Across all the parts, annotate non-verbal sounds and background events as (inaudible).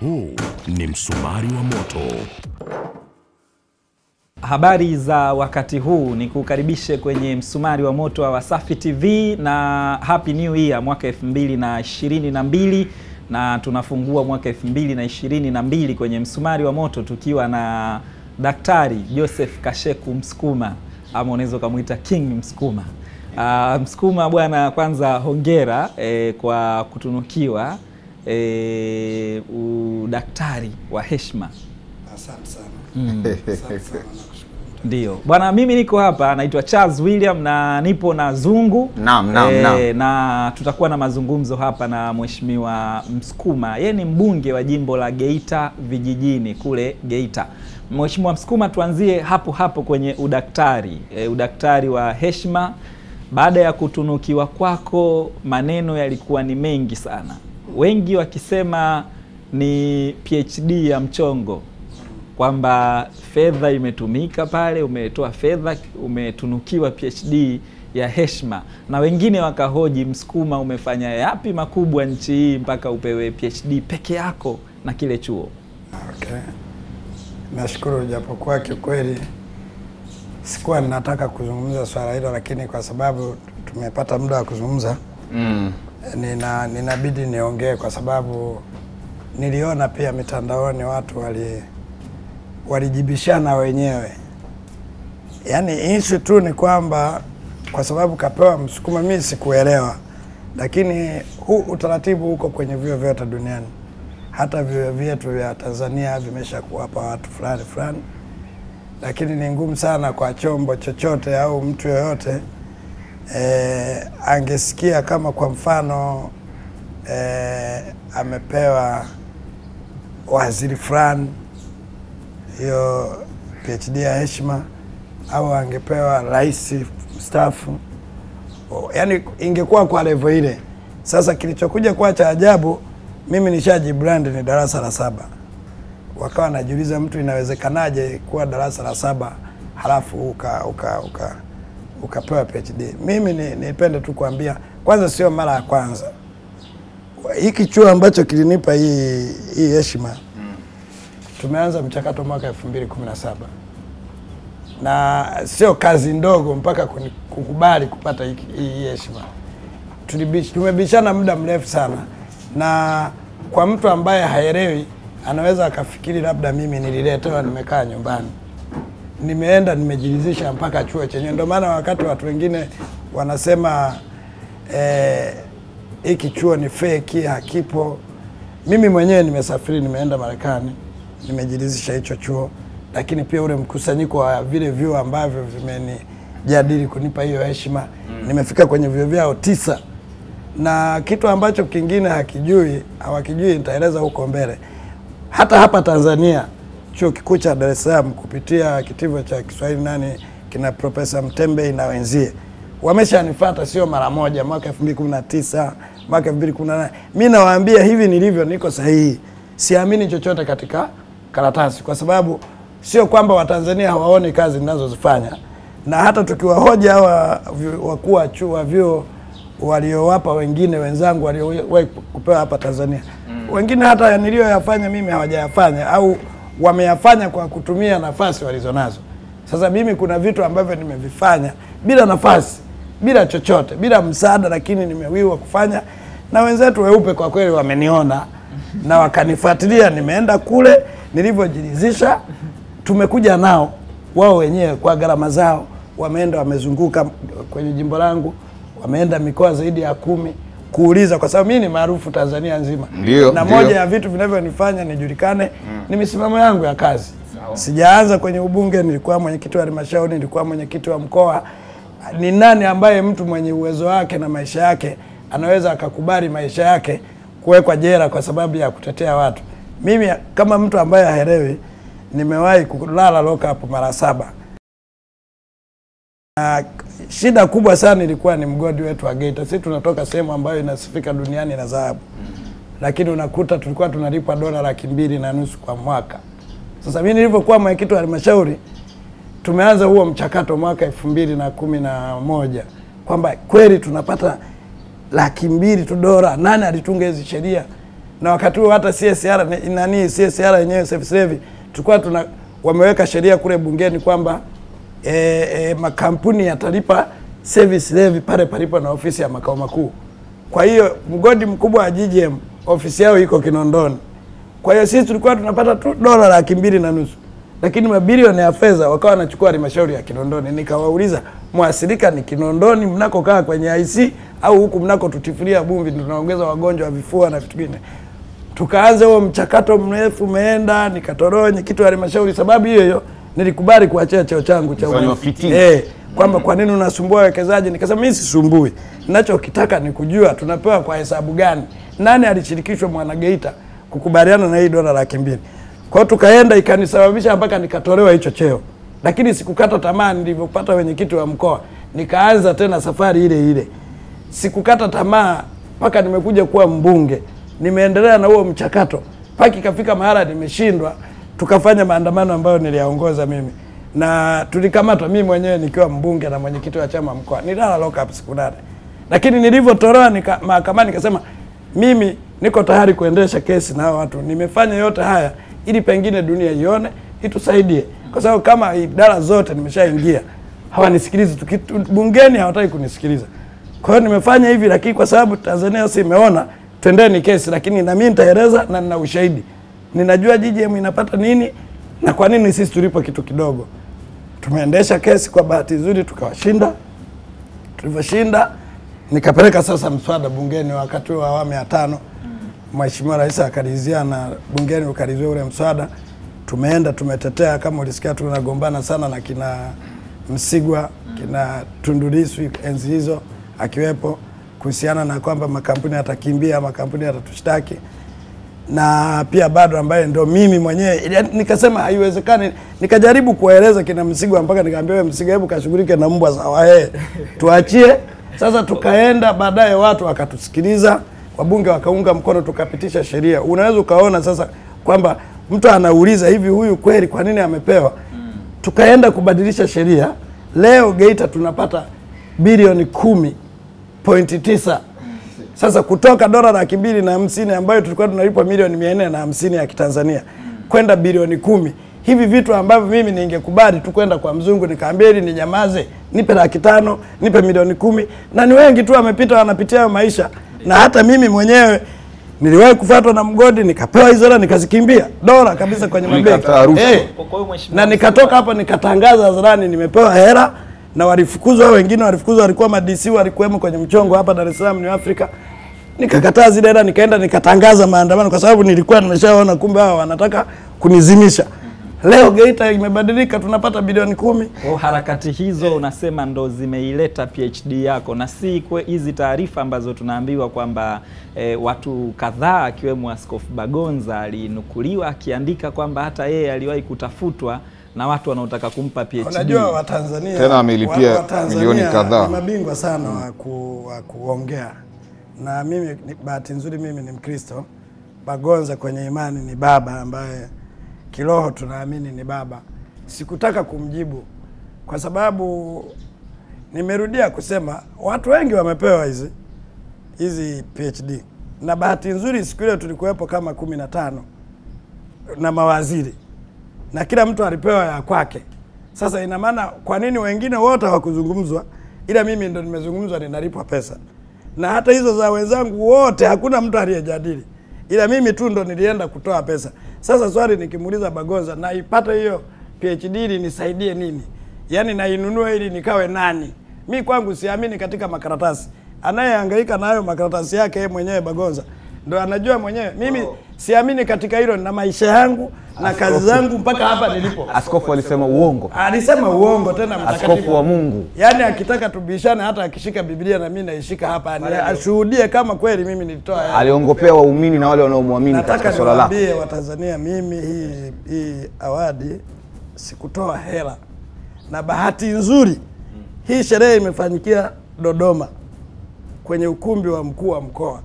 Huu ni msumari wa moto. Habari za wakati huu ni kukaribishe kwenye msumari wa moto wa Wasafi TV na Happy New Year mwaka 2022 na tunafungua mwaka 2022 kwenye msumari wa moto tukiwa na Daktari Joseph Kasheku Msukuma ama unaweza ukamwita King Msukuma. Uh, Msukuma bwana, kwanza hongera eh, kwa kutunukiwa eh, udaktari wa heshima. Asante sana. Mm. (laughs) Asante sana. Ndio bwana, mimi niko hapa, naitwa Charles William na nipo na Zungu Naam, naam, e, naam. na tutakuwa na mazungumzo hapa na mheshimiwa Msukuma. Yeye ni mbunge wa jimbo la Geita vijijini kule Geita. Mheshimiwa Msukuma, tuanzie hapo hapo kwenye udaktari e, udaktari wa heshima. Baada ya kutunukiwa kwako, maneno yalikuwa ni mengi sana, wengi wakisema ni PhD ya mchongo kwamba fedha imetumika pale, umetoa fedha, umetunukiwa PhD ya heshima, na wengine wakahoji, Msukuma, umefanya yapi makubwa nchi hii mpaka upewe PhD peke yako na kile chuo? Okay. Nashukuru japokuwa kiukweli sikuwa ninataka kuzungumza swala hilo, lakini kwa sababu tumepata muda wa kuzungumza Mm. Nina ninabidi niongee kwa sababu niliona pia mitandaoni watu wali walijibishana wenyewe. Yaani issue tu ni kwamba kwa sababu kapewa Msukuma, mimi sikuelewa, lakini huu utaratibu huko kwenye vyuo vyote duniani. Hata vyuo vyetu vya Tanzania vimesha kuwapa watu fulani fulani, lakini ni ngumu sana kwa chombo chochote au mtu yoyote eh, angesikia kama kwa mfano eh, amepewa waziri fulani hiyo PhD ya heshima au angepewa rais mstaafu, yani ingekuwa kwa level ile. Sasa kilichokuja kuwa cha ajabu, mimi nishajibrand ni darasa la saba, wakawa najiuliza mtu inawezekanaje kuwa darasa la saba halafu uka, uka, uka, ukapewa PhD. Mimi ni- nipende tu kuambia kwanza, sio mara ya kwanza hiki chuo ambacho kilinipa hii hii heshima mm. tumeanza mchakato mwaka 2017 na sio kazi ndogo mpaka kukubali kupata hii heshima. Tumebishana muda mrefu sana, na kwa mtu ambaye haelewi anaweza akafikiri labda mimi nililetewa, nimekaa nyumbani, nimeenda nimejiridhisha mpaka chuo chenyewe. Ndio maana wakati watu wengine wanasema hiki eh, hiki chuo ni feki, hakipo. Mimi mwenyewe nimesafiri, nimeenda Marekani, nimejiridhisha hicho chuo, lakini pia ule mkusanyiko wa vile vyuo ambavyo vimenijadili kunipa hiyo heshima nimefika kwenye vyuo vyao tisa, na kitu ambacho kingine hakijui hawakijui, nitaeleza huko mbele. Hata hapa Tanzania chuo kikuu cha Dar es Salaam kupitia kitivo cha Kiswahili nani kina Profesa Mtembe na wenzie wameshanifuata, sio mara moja, mwaka 2019 mwaka 2018. Mimi nawaambia hivi nilivyo, niko sahihi, siamini chochote katika karatasi, kwa sababu sio kwamba Watanzania hawaoni kazi ninazozifanya, na hata tukiwahoja hawa wakuu wa chuo wa vyuo waliowapa wengine wenzangu waliowahi kupewa hapa Tanzania mm. wengine hata niliyoyafanya mimi hawajayafanya au wameyafanya kwa kutumia nafasi walizonazo. Sasa mimi kuna vitu ambavyo nimevifanya bila nafasi, bila chochote, bila msaada, lakini nimewiwa kufanya, na wenzetu weupe kwa kweli wameniona na wakanifuatilia. Nimeenda kule nilivyojiridhisha, tumekuja nao wao wenyewe kwa gharama zao, wameenda wamezunguka kwenye jimbo langu, wameenda mikoa zaidi ya kumi kuuliza, kwa sababu mimi ni maarufu Tanzania nzima Ndiyo, na moja ya vitu vinavyonifanya nijulikane mm. ni misimamo yangu ya kazi. Sijaanza kwenye ubunge, nilikuwa mwenyekiti wa halmashauri, nilikuwa mwenyekiti wa mkoa. Ni nani ambaye mtu mwenye uwezo wake na maisha yake anaweza akakubali maisha yake kuwekwa jela kwa sababu ya kutetea watu? Mimi kama mtu ambaye haelewi, nimewahi kulala lock up mara saba na shida kubwa sana ilikuwa ni mgodi wetu wa Geita. Sisi tunatoka sehemu ambayo inasifika duniani na dhahabu, lakini unakuta tulikuwa tunalipwa dola laki mbili na nusu kwa mwaka. Sasa mimi nilivyokuwa mwenyekiti wa halmashauri, tumeanza huo mchakato mwaka elfu mbili na kumi na moja kwamba kweli tunapata laki mbili tu dola. Nani alitunga hizi sheria? na wakati huo hata CSR ni- nani CSR yenyewe service levy tulikuwa tuna wameweka sheria kule bungeni kwamba e, e, makampuni yatalipa service levy pale palipo na ofisi ya makao makuu. Kwa hiyo mgodi mkubwa wa GGM ofisi yao iko Kinondoni. Kwa hiyo sisi tulikuwa tunapata tu dola laki mbili na nusu, lakini mabilioni ya fedha wakawa wanachukua halmashauri ya Kinondoni. Nikawauliza, mwasilika ni Kinondoni mnakokaa kwenye IC au huku mnakotutifulia tutifulia bumbi, tunaongeza wagonjwa wa vifua na vitu vingine? Tukaanza huo mchakato mrefu, umeenda nikatoronye kitu wa halmashauri. Sababu hiyo hiyo nilikubali kuachia cheo changu cha eh, kwamba kwa nini unasumbua wawekezaji? Nikasema mimi sisumbui, ninachokitaka ni kujua tunapewa kwa hesabu gani, nani alishirikishwa Mwanageita kukubaliana na hii dola laki mbili. Kwa hiyo tukaenda, ikanisababisha mpaka nikatolewa hicho cheo, lakini sikukata tamaa. Nilivyopata wenyekiti wa mkoa, nikaanza tena safari ile ile. Sikukata tamaa mpaka nimekuja kuwa mbunge, nimeendelea na huo mchakato. Mpaka ikafika mahala nimeshindwa, tukafanya maandamano ambayo niliyaongoza mimi. Na tulikamatwa, mimi mwenyewe nikiwa mbunge na mwenyekiti wa chama mkoa, nilala lock up siku nane, lakini nilivyotolewa nika, mahakamani nikasema mimi niko tayari kuendesha kesi na watu, nimefanya yote haya ili pengine dunia ione itusaidie, kwa sababu kama idara zote nimeshaingia hawanisikilizi, bungeni hawataki kunisikiliza. Kwa hiyo nimefanya hivi, lakini kwa sababu Tanzania si imeona, twendeni kesi, lakini na mimi nitaeleza na nina ushahidi, ninajua GGM inapata nini na kwa nini sisi tulipo kitu kidogo. Tumeendesha kesi, kwa bahati nzuri tukawashinda. Tulivyoshinda nikapeleka sasa mswada bungeni wakati wa awamu ya tano. Mheshimiwa Rais akalizia na bungeni ukalizia ule mswada, tumeenda tumetetea. Kama ulisikia tunagombana sana na kina Msigwa kina Tundu Lissu enzi hizo akiwepo, kuhusiana na kwamba makampuni yatakimbia, makampuni yatatushtaki na pia bado ambaye ndo mimi mwenyewe nikasema haiwezekani. Nikajaribu kuwaeleza kina Msigwa mpaka nikaambia wewe Msigwa, hebu kashughulike na mbwa za wae, tuachie. Sasa tukaenda baadaye, watu wakatusikiliza, wabunge wakaunga mkono, tukapitisha sheria. Unaweza ukaona sasa kwamba mtu anauliza hivi, huyu kweli kwa nini amepewa? Tukaenda kubadilisha sheria. Leo Geita tunapata bilioni kumi pointi tisa sasa kutoka dola laki mbili na hamsini ambayo tulikuwa tunalipwa milioni mia nne na hamsini ya kitanzania kwenda bilioni kumi. Hivi vitu ambavyo mimi ningekubali tu kwenda kwa mzungu nikaambia ili ninyamaze nipe laki tano nipe milioni kumi. Na ni wengi tu wamepita wanapitia hayo maisha. Na hata mimi mwenyewe niliwahi kufuatwa na mgodi nikapewa hizo hela nikazikimbia. Dola kabisa kwenye mabeki. Eh, mheshimiwa na nikatoka hapo nikatangaza hadharani nimepewa hela na walifukuzwa wengine walifukuzwa walikuwa madc walikuwemo kwenye mchongo hapa Dar es Salaam ni Afrika nikakataa zile hela nikaenda nikatangaza maandamano kwa sababu nilikuwa nimeshaona kumbe hawa wanataka kunizimisha. Leo Geita imebadilika tunapata bilioni kumi. Oh, harakati hizo unasema ndo zimeileta PhD yako na si hizi taarifa ambazo tunaambiwa kwamba eh, watu kadhaa akiwemo Askofu Bagonza alinukuliwa akiandika kwamba hata yeye aliwahi kutafutwa na watu wanaotaka kumpa PhD. Unajua Watanzania Tena amelipia wa- milioni kadhaa. ni mabingwa sana wa, ku, wa kuongea, na mimi ni- bahati nzuri mimi ni Mkristo. Bagonza kwenye imani ni baba ambaye kiroho tunaamini ni baba. Sikutaka kumjibu kwa sababu nimerudia kusema watu wengi wamepewa hizi hizi PhD, na bahati nzuri siku ile tulikuwepo kama kumi na tano na mawaziri na kila mtu alipewa ya kwake. Sasa ina maana kwa nini wengine wote hawakuzungumzwa, ila mimi ndo nimezungumzwa, ninalipwa pesa, na hata hizo za wenzangu wote hakuna mtu aliyejadili, ila mimi tu ndo nilienda kutoa pesa. Sasa swali nikimuuliza Bagonza, naipata hiyo PhD ili nisaidie nini? Yaani nainunua ili nikawe nani? Mi kwangu siamini katika makaratasi. Anayehangaika na hayo makaratasi yake yeye mwenyewe Bagonza ndo anajua mwenyewe. Mimi siamini katika hilo na maisha yangu na kazi zangu mpaka hapa nilipo. Askofu alisema uongo, Alisema uongo tena mtakatifu. askofu wa Mungu. Yaani akitaka tubishane, hata akishika Biblia na mimi naishika hapa, ashuhudie kama kweli mimi nilitoa. Aliongopea waumini na wale wanaomwamini katika swala lako. niwaambie Watanzania, mimi hii hii awadi sikutoa hela, na bahati nzuri hii sherehe imefanyikia Dodoma kwenye ukumbi wa mkuu wa mkoa.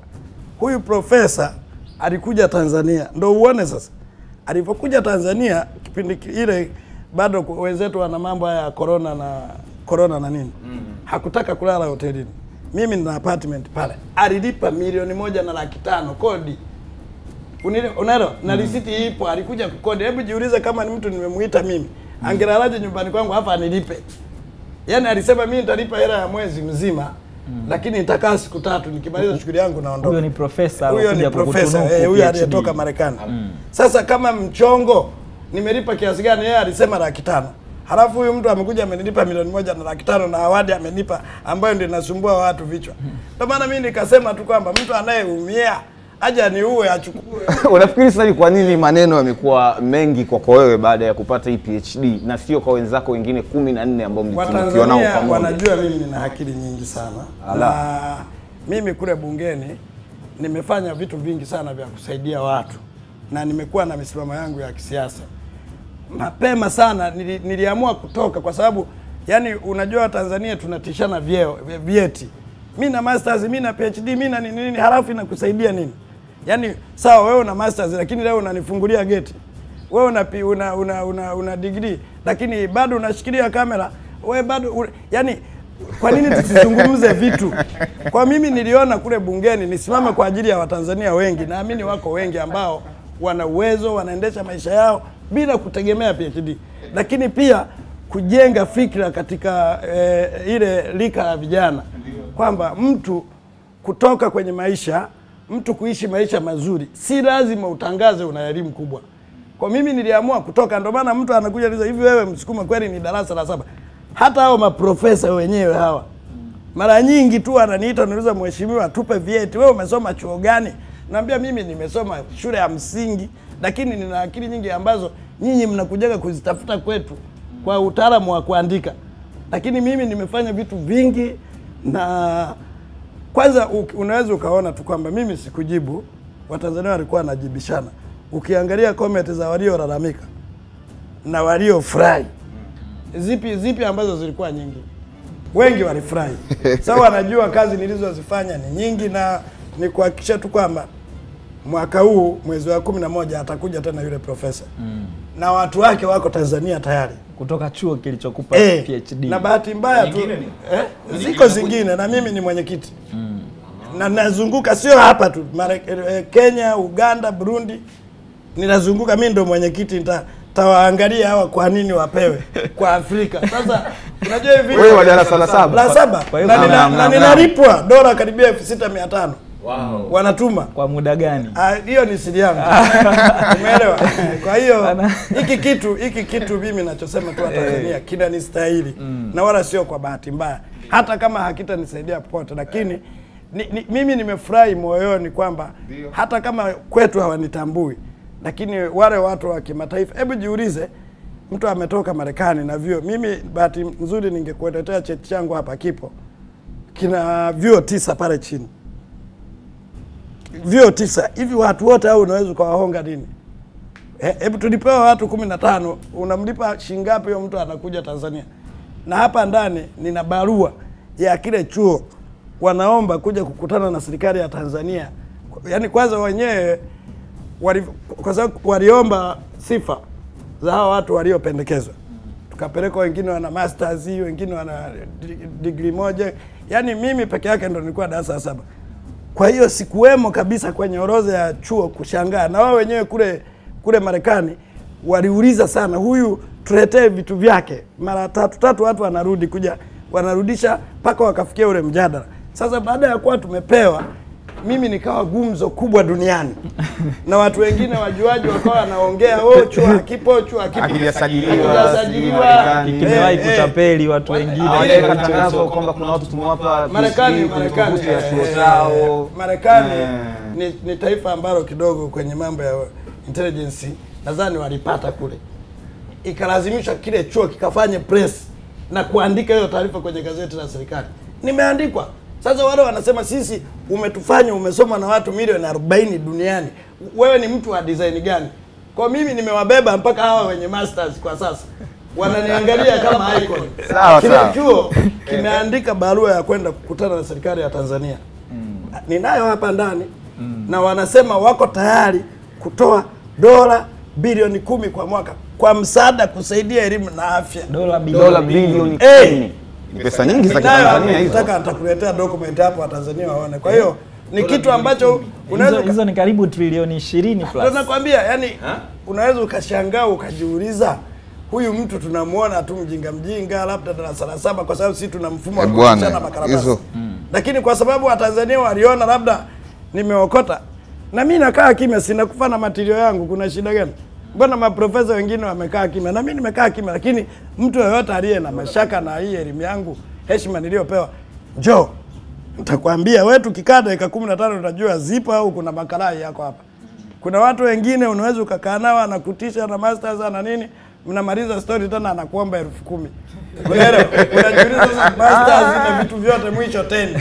Huyu profesa alikuja Tanzania, ndo uone sasa. Alivyokuja Tanzania kipindi ile bado wenzetu wana mambo haya ya corona na corona na nini, mm. -hmm. hakutaka kulala hotelini. Mimi nina apartment pale, alilipa milioni moja na laki tano kodi. Unaelewa? Na risiti ipo alikuja kukodi hebu jiulize kama ni mtu nimemuita mimi. Mm. angelalaje nyumbani kwangu hapa anilipe? Yani alisema mimi nitalipa hela ya mwezi mzima lakini nitakaa siku tatu nikimaliza shughuli yangu naondoka Huyo ni profesa huyo ni profesa eh, huyo aliyetoka Marekani. Sasa kama mchongo nimelipa kiasi gani? Yeye alisema laki tano halafu huyu mtu amekuja amenilipa milioni moja na laki tano na awadi amenipa ambayo ndio inasumbua watu vichwa. Ndio maana mimi nikasema tu kwamba mtu anayeumia aje aniue achukue. (laughs) Unafikiri sasa ni kwa nini maneno yamekuwa mengi kwako wewe baada ya kupata hii PhD na sio kwa wenzako wengine kumi na nne ambao mlikuwa nao pamoja? wanajua mimi nina akili nyingi sana Ala. na mimi kule bungeni nimefanya vitu vingi sana vya kusaidia watu na nimekuwa na misimamo yangu ya kisiasa mapema sana. Nili, niliamua kutoka kwa sababu yani, unajua Tanzania tunatishana vyeo vyeti, mi na masters, mi na PhD, mi na nini nini, halafu inakusaidia nini? Yani sawa, wewe una masters lakini leo unanifungulia geti wewe una, una, una, una, una degree lakini bado unashikilia kamera wewe bado u, yani kwa nini tusizungumze vitu? Kwa mimi niliona kule bungeni nisimame kwa ajili ya watanzania wengi. Naamini wako wengi ambao wana uwezo wanaendesha maisha yao bila kutegemea PhD lakini pia kujenga fikra katika eh, ile lika la vijana. Kwamba mtu kutoka kwenye maisha mtu kuishi maisha mazuri si lazima utangaze una elimu kubwa kwa mimi niliamua kutoka, ndio maana mtu anakuja liza hivi, wewe Msukuma kweli ni darasa la saba? Hata hao maprofesa wenyewe hawa mara nyingi tu ananiita, niuliza, mheshimiwa, tupe vyeti, wewe umesoma chuo gani? Naambia mimi nimesoma shule ya msingi, lakini nina akili nyingi ambazo nyinyi mnakujaga kuzitafuta kwetu kwa utaalamu wa kuandika, lakini mimi nimefanya vitu vingi na kwanza unaweza ukaona tu kwamba mimi sikujibu, Watanzania walikuwa wanajibishana. Ukiangalia comment za waliolalamika na waliofurahi, zipi zipi ambazo zilikuwa nyingi? Wengi walifurahi. (laughs) Sasa wanajua kazi nilizozifanya ni nyingi, na ni kuhakikisha tu kwamba mwaka huu mwezi wa kumi na moja atakuja tena yule profesa mm. na watu wake wako Tanzania tayari. Kutoka chuo kilichokupa Eh, PhD. na bahati mbaya tu eh, ziko zingine na mimi ni mwenyekiti mm. na nazunguka sio hapa tu Mare, eh, Kenya, Uganda, Burundi ninazunguka, mimi ndo mwenyekiti nita tawaangalia hawa kwa nini wapewe (laughs) kwa Afrika. Sasa unajua hivi Wewe wa darasa la saba? la saba na ninalipwa dola karibia elfu sita mia tano wanatuma. Kwa muda gani? Ah, hiyo ni siri yangu. (laughs) Umeelewa? Kwa hiyo hiki kitu hiki kitu mimi nachosema tu Tanzania kinanistahili. Na wala sio kwa bahati mbaya, hata kama hakitanisaidia popote, lakini ni, ni, mimi nimefurahi moyoni kwamba hata kama kwetu hawanitambui, lakini wale watu wa kimataifa, hebu jiulize, mtu ametoka Marekani na vyuo. Mimi bahati nzuri ningekuletea cheti changu hapa, kipo kina vyuo tisa pale chini vyuo tisa hivi, watu wote au unaweza ukawahonga nini? Eh, Hebu tulipewa watu kumi na tano, unamlipa shingapi huyo mtu anakuja Tanzania? Na hapa ndani nina barua ya kile chuo, wanaomba kuja kukutana na serikali ya Tanzania. Yaani kwanza wenyewe wali, kwa sababu waliomba sifa za hawa watu waliopendekezwa, tukapelekwa, wengine wana masters, wengine wana degree moja. Yaani mimi peke yake ndo nilikuwa darasa la saba. Kwa hiyo sikuwemo kabisa kwenye orodha ya chuo kushangaa, na wao wenyewe kule kule Marekani waliuliza sana, huyu tuletee vitu vyake. Mara tatu tatu watu wanarudi kuja wanarudisha mpaka wakafikia ule mjadala. Sasa baada ya kuwa tumepewa, mimi nikawa gumzo kubwa duniani na watu wengine wajuaji wakawa wanaongea, oh, chuo kipo chuo kipo Hakijasajiliwa. Kimewahi Eh, eh. kutapeli watu wengine. wale tangazo kwamba kuna watu tumewapa Marekani Marekani ya eh, chuo eh, chao. Marekani Eh. ni, ni taifa ambalo kidogo kwenye mambo ya intelligence nadhani walipata kule, ikalazimisha kile chuo kikafanye press na kuandika hiyo taarifa kwenye gazeti la serikali, nimeandikwa. Sasa wale wanasema sisi, umetufanya umesoma na watu milioni 40 duniani, wewe ni mtu wa design gani? Kwa mimi nimewabeba mpaka hawa wenye masters kwa sasa wananiangalia kama icon. Sawa, Kile sawa. chuo kimeandika barua ya kwenda kukutana na serikali ya Tanzania mm. ninayo hapa ndani mm. na wanasema wako tayari kutoa dola bilioni kumi kwa mwaka kwa msaada kusaidia elimu na afya. Dola Dola bilioni bilioni Eh. Ni pesa nyingi za Kitanzania hizo. nataka nitakuletea document hapo wa Tanzania waone. Kwa hiyo ni kitu ambacho hizo, unaweza hizo ni karibu trilioni 20 Ndio plus. nakwambia yani, unaweza ukashangaa ukajiuliza, huyu mtu tunamuona tu mjinga mjinga, labda darasa la saba, kwa sababu sisi tuna mfumo wa kuchana bwana, kubadilishana makaratasi lakini kwa sababu Watanzania waliona labda nimeokota na mimi nakaa kimya, sina kufa na matilio yangu, kuna shida gani? Mbona maprofesa wengine wamekaa kimya na mimi nimekaa kimya? Lakini mtu yoyote aliye na mashaka na hii elimu yangu, heshima niliyopewa, njoo nitakwambia wewe, tukikaa dakika kumi na tano utajua zipo au kuna makarai yako hapa. Kuna watu wengine unaweza ukakaa nao anakutisha na masters na nini, mnamaliza story tena anakuomba elfu kumi. Unaelewa? Unajiuliza sasa masters na vitu vyote mwisho tena.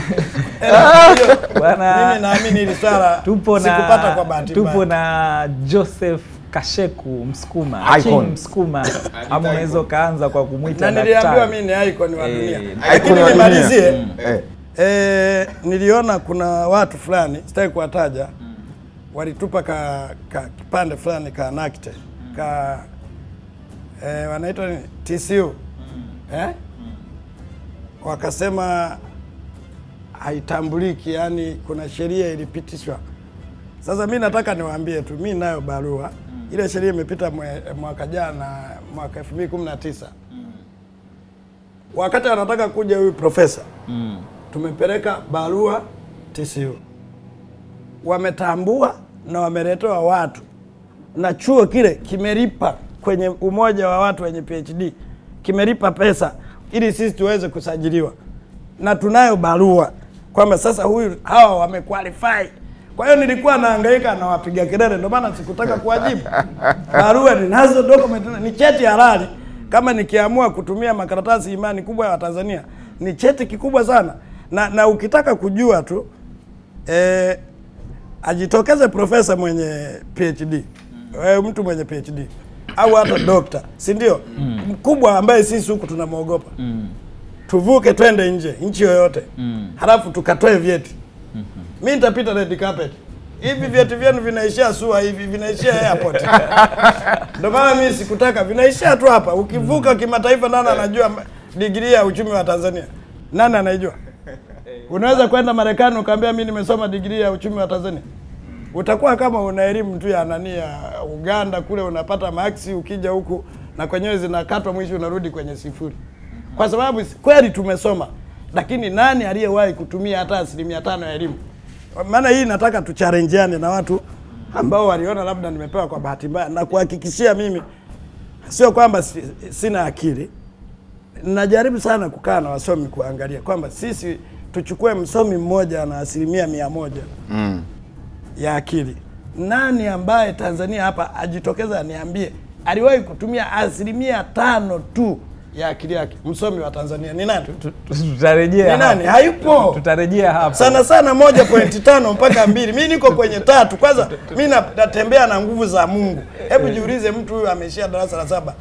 Bwana- Mimi naamini hili swala tupo sikupata na kwa bahati tupo na Joseph Kasheku Msukuma, Icon. King Msukuma, ama unaweza ukaanza kwa kumwita na niliambiwa mimi ni icon wa dunia. Eh, Lakini dunia. nimalizie. Eh. Eh, niliona kuna watu fulani sitaki kuwataja walitupa ka, ka kipande fulani ka nakte ka eh, wanaitwa ni TCU eh? wakasema haitambuliki, yani kuna sheria ilipitishwa. Sasa mi nataka niwaambie tu, mi nayo barua ile sheria imepita mwaka jana mwaka 2019 mm. wakati anataka kuja huyu profesa mm. tumepeleka barua TCU, wametambua na wameletewa watu na chuo kile kimelipa kwenye umoja wa watu wenye PhD kimelipa pesa ili sisi tuweze kusajiliwa, na tunayo barua kwamba sasa huyu hawa wamequalify. Kwa hiyo nilikuwa naangaika na wapiga kelele, ndio maana sikutaka kuwajibu. Barua ninazo, document ni cheti halali. Kama nikiamua kutumia makaratasi imani kubwa ya Watanzania, ni cheti kikubwa sana, na, na ukitaka kujua tu eh, ajitokeze profesa mwenye PhD wewe mtu mwenye PhD au hata dokta, si ndio? mm. Mkubwa ambaye sisi huku tunamwogopa tuvuke twende nje nchi yoyote mm. halafu tukatoe vyeti mi nitapita red carpet. Hivi viatu vyenu vinaishia SUA hivi vinaishia airport. (laughs) Ndio maana mimi sikutaka. Vinaishia tu hapa. Ukivuka kimataifa nani anajua ma- digrii ya uchumi wa Tanzania? Nani anaijua? Unaweza kwenda Marekani ukaambia mimi nimesoma digrii ya uchumi wa Tanzania? Utakuwa kama una elimu tu ya nani ya Uganda kule unapata maxi, ukija huku na kwenyewe zinakatwa, mwisho unarudi kwenye sifuri, kwa sababu kweli tumesoma, lakini nani aliyewahi kutumia hata asilimia tano ya elimu? Maana hii nataka tucharenjiane na watu ambao waliona labda nimepewa kwa bahati mbaya, na kuhakikishia mimi sio kwamba si, sina akili najaribu sana kukaa na wasomi kuangalia kwamba sisi tuchukue msomi mmoja na asilimia mia moja mm. ya akili. Nani ambaye Tanzania hapa ajitokeza aniambie aliwahi kutumia asilimia tano tu ya akili yake? Msomi wa Tanzania ni nani? Tutarejea Ni nani? Hayupo. tutarejea hapo sana sana moja pointi tano mpaka mbili. Mi niko kwenye tatu. Kwanza mi na- natembea na nguvu za Mungu. Hebu jiulize, mtu huyu ameishia darasa la saba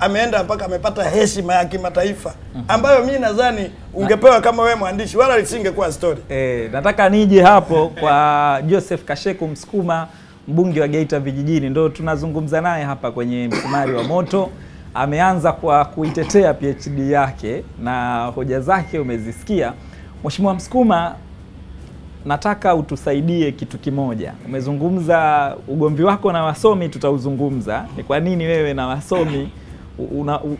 ameenda mpaka amepata heshima ya kimataifa ambayo mi nadhani ungepewa kama wewe mwandishi, wala lisingekuwa story. E, nataka nije hapo kwa Joseph Kasheku Msukuma, mbunge wa Geita vijijini, ndo tunazungumza naye hapa kwenye msumari wa moto. Ameanza kwa kuitetea PhD yake na hoja zake umezisikia. Mheshimiwa Msukuma, nataka utusaidie kitu kimoja. Umezungumza ugomvi wako na wasomi, tutauzungumza ni kwa nini wewe na wasomi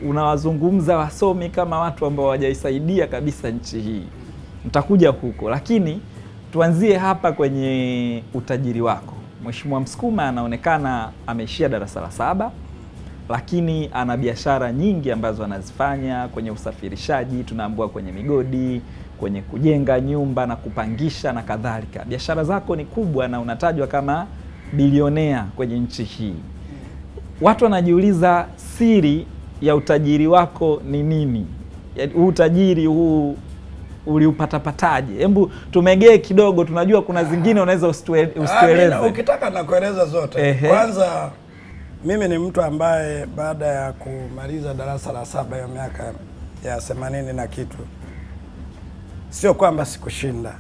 unawazungumza una- wasomi kama watu ambao hawajaisaidia kabisa nchi hii. Mtakuja huko, lakini tuanzie hapa kwenye utajiri wako. Mheshimiwa Msukuma anaonekana ameishia darasa la saba, lakini ana biashara nyingi ambazo anazifanya kwenye usafirishaji, tunaambua kwenye migodi, kwenye kujenga nyumba na kupangisha na kadhalika. Biashara zako ni kubwa na unatajwa kama bilionea kwenye nchi hii. Watu wanajiuliza siri ya utajiri wako ni nini? Huu utajiri huu uliupatapataje? Hebu tumegee kidogo, tunajua kuna zingine unaweza Ah, usitueleze. ukitaka na kueleza zote. Ehe. Kwanza mimi ni mtu ambaye baada ya kumaliza darasa la saba hiyo miaka ya themanini na kitu, sio kwamba sikushinda,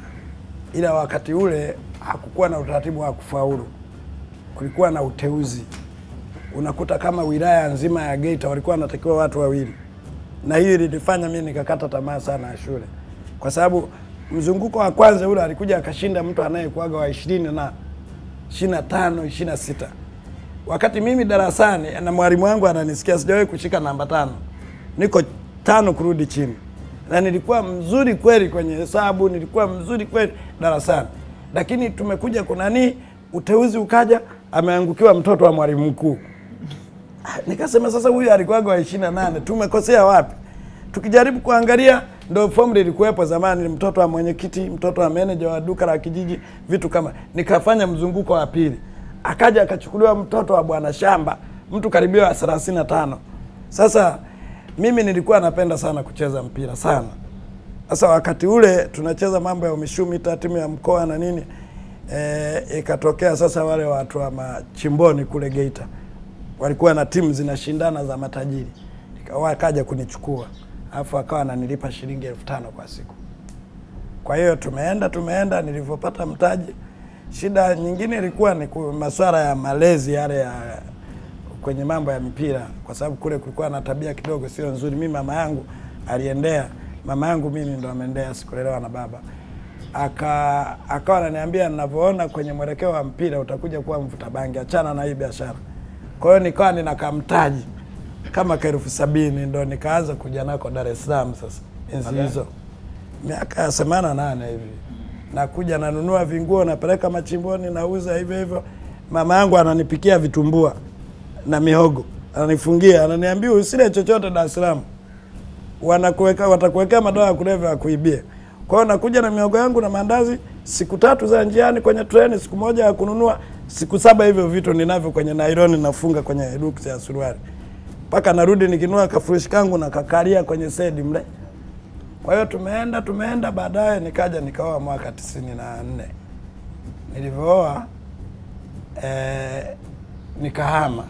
ila wakati ule hakukuwa na utaratibu wa kufaulu, kulikuwa na uteuzi. Unakuta kama wilaya nzima ya Geita walikuwa wanatakiwa watu wawili, na hiyo ilinifanya mimi nikakata tamaa sana ya shule, kwa sababu mzunguko wa kwanza ule alikuja akashinda mtu anayekuaga wa ishirini na ishirini na tano ishirini na sita wakati mimi darasani na mwalimu wangu ananisikia, sijawahi kushika namba tano, niko tano kurudi chini, na nilikuwa mzuri kweli kwenye hesabu, nilikuwa mzuri kweli darasani, lakini tumekuja kunani, uteuzi ukaja, ameangukiwa mtoto wa mwalimu mkuu. Nikasema sasa huyu alikuwaga wa ishirini na nane, tumekosea wapi? Tukijaribu kuangalia, ndo fomu ilikuwepo zamani, mtoto wa mwenyekiti, mtoto wa meneja wa duka la kijiji, vitu kama. Nikafanya mzunguko wa pili, akaja akachukuliwa mtoto wa bwana shamba, mtu karibia wa thelathini na tano. Sasa mimi nilikuwa napenda sana kucheza mpira sana. Sasa wakati ule tunacheza mambo ya umishumita, timu ya mkoa na nini, e, ikatokea sasa wale watu wa machimboni kule Geita walikuwa na timu zinashindana za matajiri, wakaja kunichukua, alafu akawa ananilipa shilingi elfu tano kwa siku. Kwa hiyo tumeenda tumeenda, nilivyopata mtaji, shida nyingine ilikuwa ni masuala ya malezi yale ya kwenye mambo ya mpira, kwa sababu kule kulikuwa na tabia kidogo sio nzuri. Mimi mama yangu aliendea, mama yangu mimi ndo ameendea, sikulelewa na baba. Aka akawa ananiambia ninavyoona kwenye mwelekeo wa mpira utakuja kuwa mvuta bangi, achana na hii biashara. Kwa hiyo nikawa nina kamtaji kama ka elfu sabini ndo nikaanza kuja nako Dar es Salaam. Sasa. Enzi hizo. Miaka ya themanini na nane hivi, nakuja nanunua vinguo napeleka machimboni nauza hivyo hivyo. Mama yangu ananipikia vitumbua na mihogo, ananifungia, ananiambia usile chochote Dar es Salaam wanakuweka watakuwekea madawa ya kulevya wakuibie. Kwa hiyo nakuja na miogo yangu na mandazi, siku tatu za njiani kwenye treni, siku moja ya kununua, siku saba hivyo vitu ninavyo kwenye nailoni nafunga kwenye duksi ya suruali, mpaka narudi nikinua kafurushi kangu na kakalia kwenye sedi mle. Kwa hiyo tumeenda tumeenda, baadaye nikaja nikaoa mwaka tisini na nne. Nilivyooa eh, nikahama.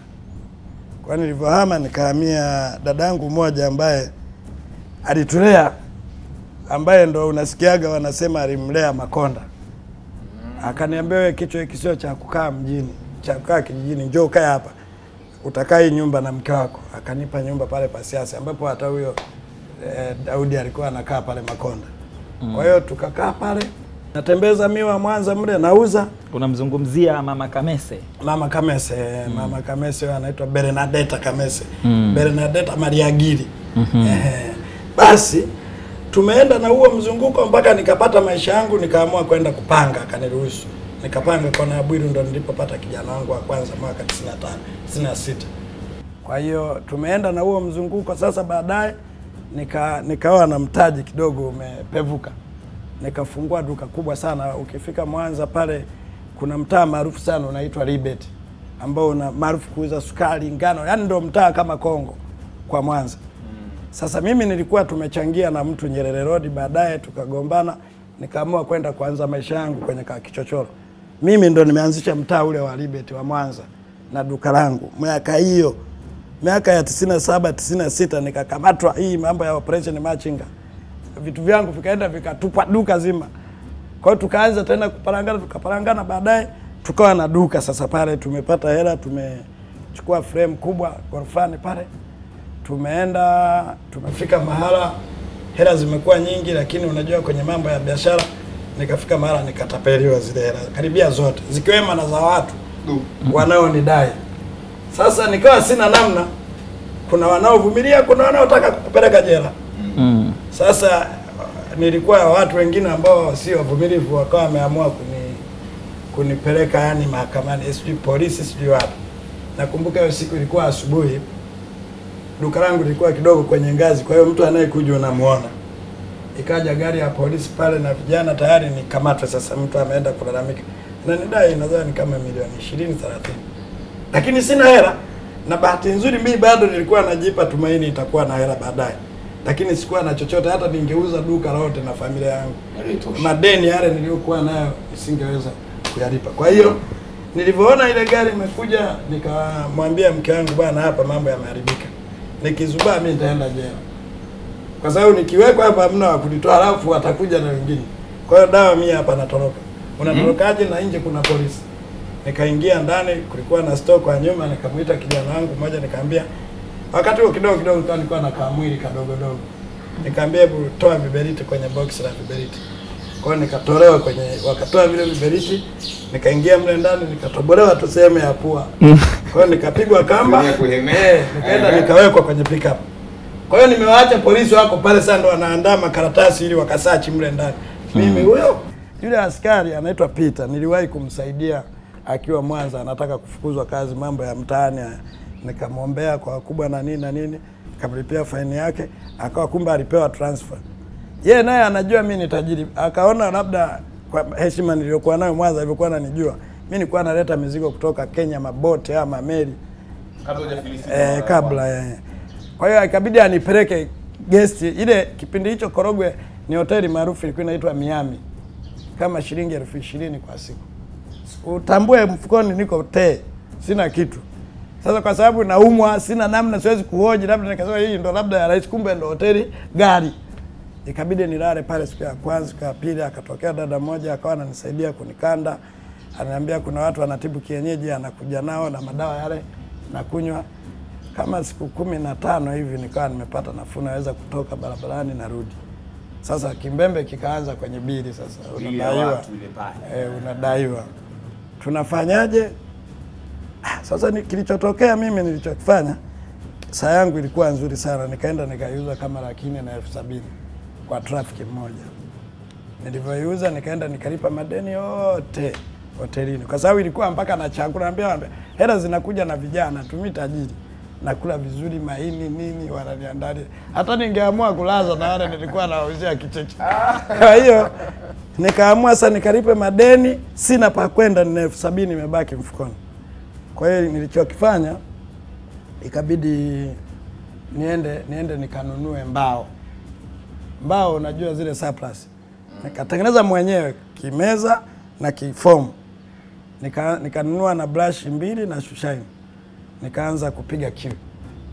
Kwa nilivyohama nikahamia dadangu mmoja ambaye alitulea ambaye ndo unasikiaga wanasema alimlea Makonda. Akaniambia wewe, kichwa hiki sio cha kukaa mjini, cha kukaa kijijini, njoo ukae hapa, utakaa hii nyumba na mke wako. Akanipa nyumba pale Pasiasi, ambapo hata huyo eh, Daudi alikuwa anakaa pale Makonda. mm. Kwa hiyo tukakaa pale, natembeza miwa Mwanza mle, nauza Unamzungumzia mama Kamese. Mama Kamese, mm. mama Kamese anaitwa Bernadetta Kamese. mm. Bernadetta Mariagiri. Eh, basi tumeenda na huo mzunguko mpaka nikapata maisha yangu, nikaamua kwenda kupanga, akaniruhusu. Nikapanga kwa Nabwiru, ndo nilipopata kijana wangu wa kwanza mwaka 95, 96. Kwa hiyo tumeenda na huo mzunguko sasa, baadaye nika nikawa na mtaji kidogo umepevuka, nikafungua duka kubwa sana. Ukifika Mwanza pale kuna mtaa maarufu sana unaitwa Libet ambao una maarufu kuuza sukari, ngano, yani ndio mtaa kama Kongo kwa Mwanza. Sasa mimi nilikuwa tumechangia na mtu Nyerere Road, baadaye tukagombana, nikaamua kwenda kuanza maisha yangu kwenye ka kichochoro. Mimi ndo nimeanzisha mtaa ule wa Libet wa Mwanza na duka langu miaka hiyo, miaka ya 97 96 nikakamatwa, hii mambo ya operation machinga, vitu vyangu vikaenda vikatupwa duka zima. Kwa hiyo tukaanza tena kuparangana, tukaparangana, baadaye tukawa na duka sasa. Pale tumepata hela, tumechukua frame kubwa ghorofani pale, tumeenda tumefika mahala, hela zimekuwa nyingi, lakini unajua kwenye mambo ya biashara, nikafika mahala nikatapeliwa zile hela karibia zote, zikiwemo na za watu wanaonidai. Sasa nikawa sina namna, kuna wanaovumilia, kuna wanaotaka kupeleka jela. Mm. Sasa nilikuwa watu wengine ambao si wavumilivu wakawa wameamua kuni kunipeleka yani mahakamani, sijui polisi, sijui wapi. Nakumbuka hiyo siku ilikuwa asubuhi, duka langu lilikuwa kidogo kwenye ngazi, kwa hiyo mtu anayekuja unamuona. Ikaja gari ya polisi pale na vijana tayari nikamatwa. Sasa mtu ameenda kulalamika na nidai nadhani kama milioni ishirini thelathini, lakini sina hela, na bahati nzuri mimi bado nilikuwa najipa tumaini itakuwa na hela baadaye, lakini sikuwa na chochote. Hata ningeuza duka lote na familia yangu, madeni yale niliyokuwa nayo isingeweza kuyalipa. Kwa hiyo nilivyoona ile gari imekuja, nikamwambia mke wangu, bwana, hapa mambo yameharibika, nikizubaa mimi nitaenda jela kwa sababu nikiwekwa hapa hamna wa kunitoa, alafu watakuja na wengine. Kwa hiyo dawa mimi hapa natoroka. Unatorokaje? na nje kuna polisi. Nikaingia ndani, kulikuwa na store kwa nyuma, nikamwita kijana wangu mmoja, nikamwambia, wakati huo kidogo kidogo kwa nilikuwa na kamwili kadogo dogo, nikamwambia hebu toa viberiti kwenye box la viberiti. Kwa hiyo nikatolewa kwenye, wakatoa vile viberiti, nikaingia mle ndani, nikatobolewa tu sehemu ya pua. Kwa hiyo nikapigwa kamba, nikaenda nikawekwa kwenye pickup. Kwa hiyo nimewaacha polisi wako pale, sasa ndo wanaandaa makaratasi ili wakasachi mle ndani. Mimi huyo yule askari anaitwa Peter, niliwahi kumsaidia akiwa Mwanza, anataka kufukuzwa kazi, mambo ya mtaani. Nikamwombea kwa wakubwa na nini na nini, nikamlipia faini yake, akawa kumbe alipewa transfer. Yeye naye anajua mimi ni tajiri, akaona labda kwa heshima niliyokuwa nayo Mwanza, alivyokuwa ananijua mimi nilikuwa naleta mizigo kutoka Kenya, maboti ama meli Kabla eh, kabla eh. Kwa hiyo ikabidi anipeleke guest ile. Kipindi hicho Korogwe ni hoteli maarufu ilikuwa inaitwa Miami, kama shilingi elfu ishirini kwa siku. Utambue mfukoni niko te, sina kitu. Sasa kwa sababu naumwa, sina namna, siwezi kuhoji, labda nikasema hii ndo labda ya rais, kumbe ndo hoteli gari. Ikabidi nilale pale siku ya kwanza, siku ya pili akatokea dada mmoja akawa ananisaidia kunikanda, ananiambia kuna watu wanatibu kienyeji, anakuja nao na madawa yale nakunywa kama siku kumi na tano hivi nikawa nimepata nafuu, naweza kutoka barabarani narudi. Sasa kimbembe kikaanza kwenye bili, sasa unadaiwa e, eh, unadaiwa. Tunafanyaje? Ah, Sasa ni, kilichotokea mimi nilichokifanya, saa yangu ilikuwa nzuri sana, nikaenda nikaiuza kama laki na elfu sabini kwa trafiki mmoja. Nilivyoiuza nikaenda nikalipa madeni yote hotelini, kwa sababu ilikuwa mpaka na chakula. Naambia hela zinakuja na vijana, tumi tajiri, nakula vizuri, maini nini wananiandalia. Hata ningeamua kulaza na wale nilikuwa nawauzia kicheche. Kwa hiyo nikaamua sasa nikalipe madeni, sina pa kwenda, nina elfu sabini imebaki mfukoni. Kwa hiyo nilichokifanya ikabidi niende niende nikanunue mbao. Mbao, unajua zile surplus, nikatengeneza mwenyewe kimeza na kifomu, nika nikanunua na brush mbili na shushaini, nikaanza kupiga kiu.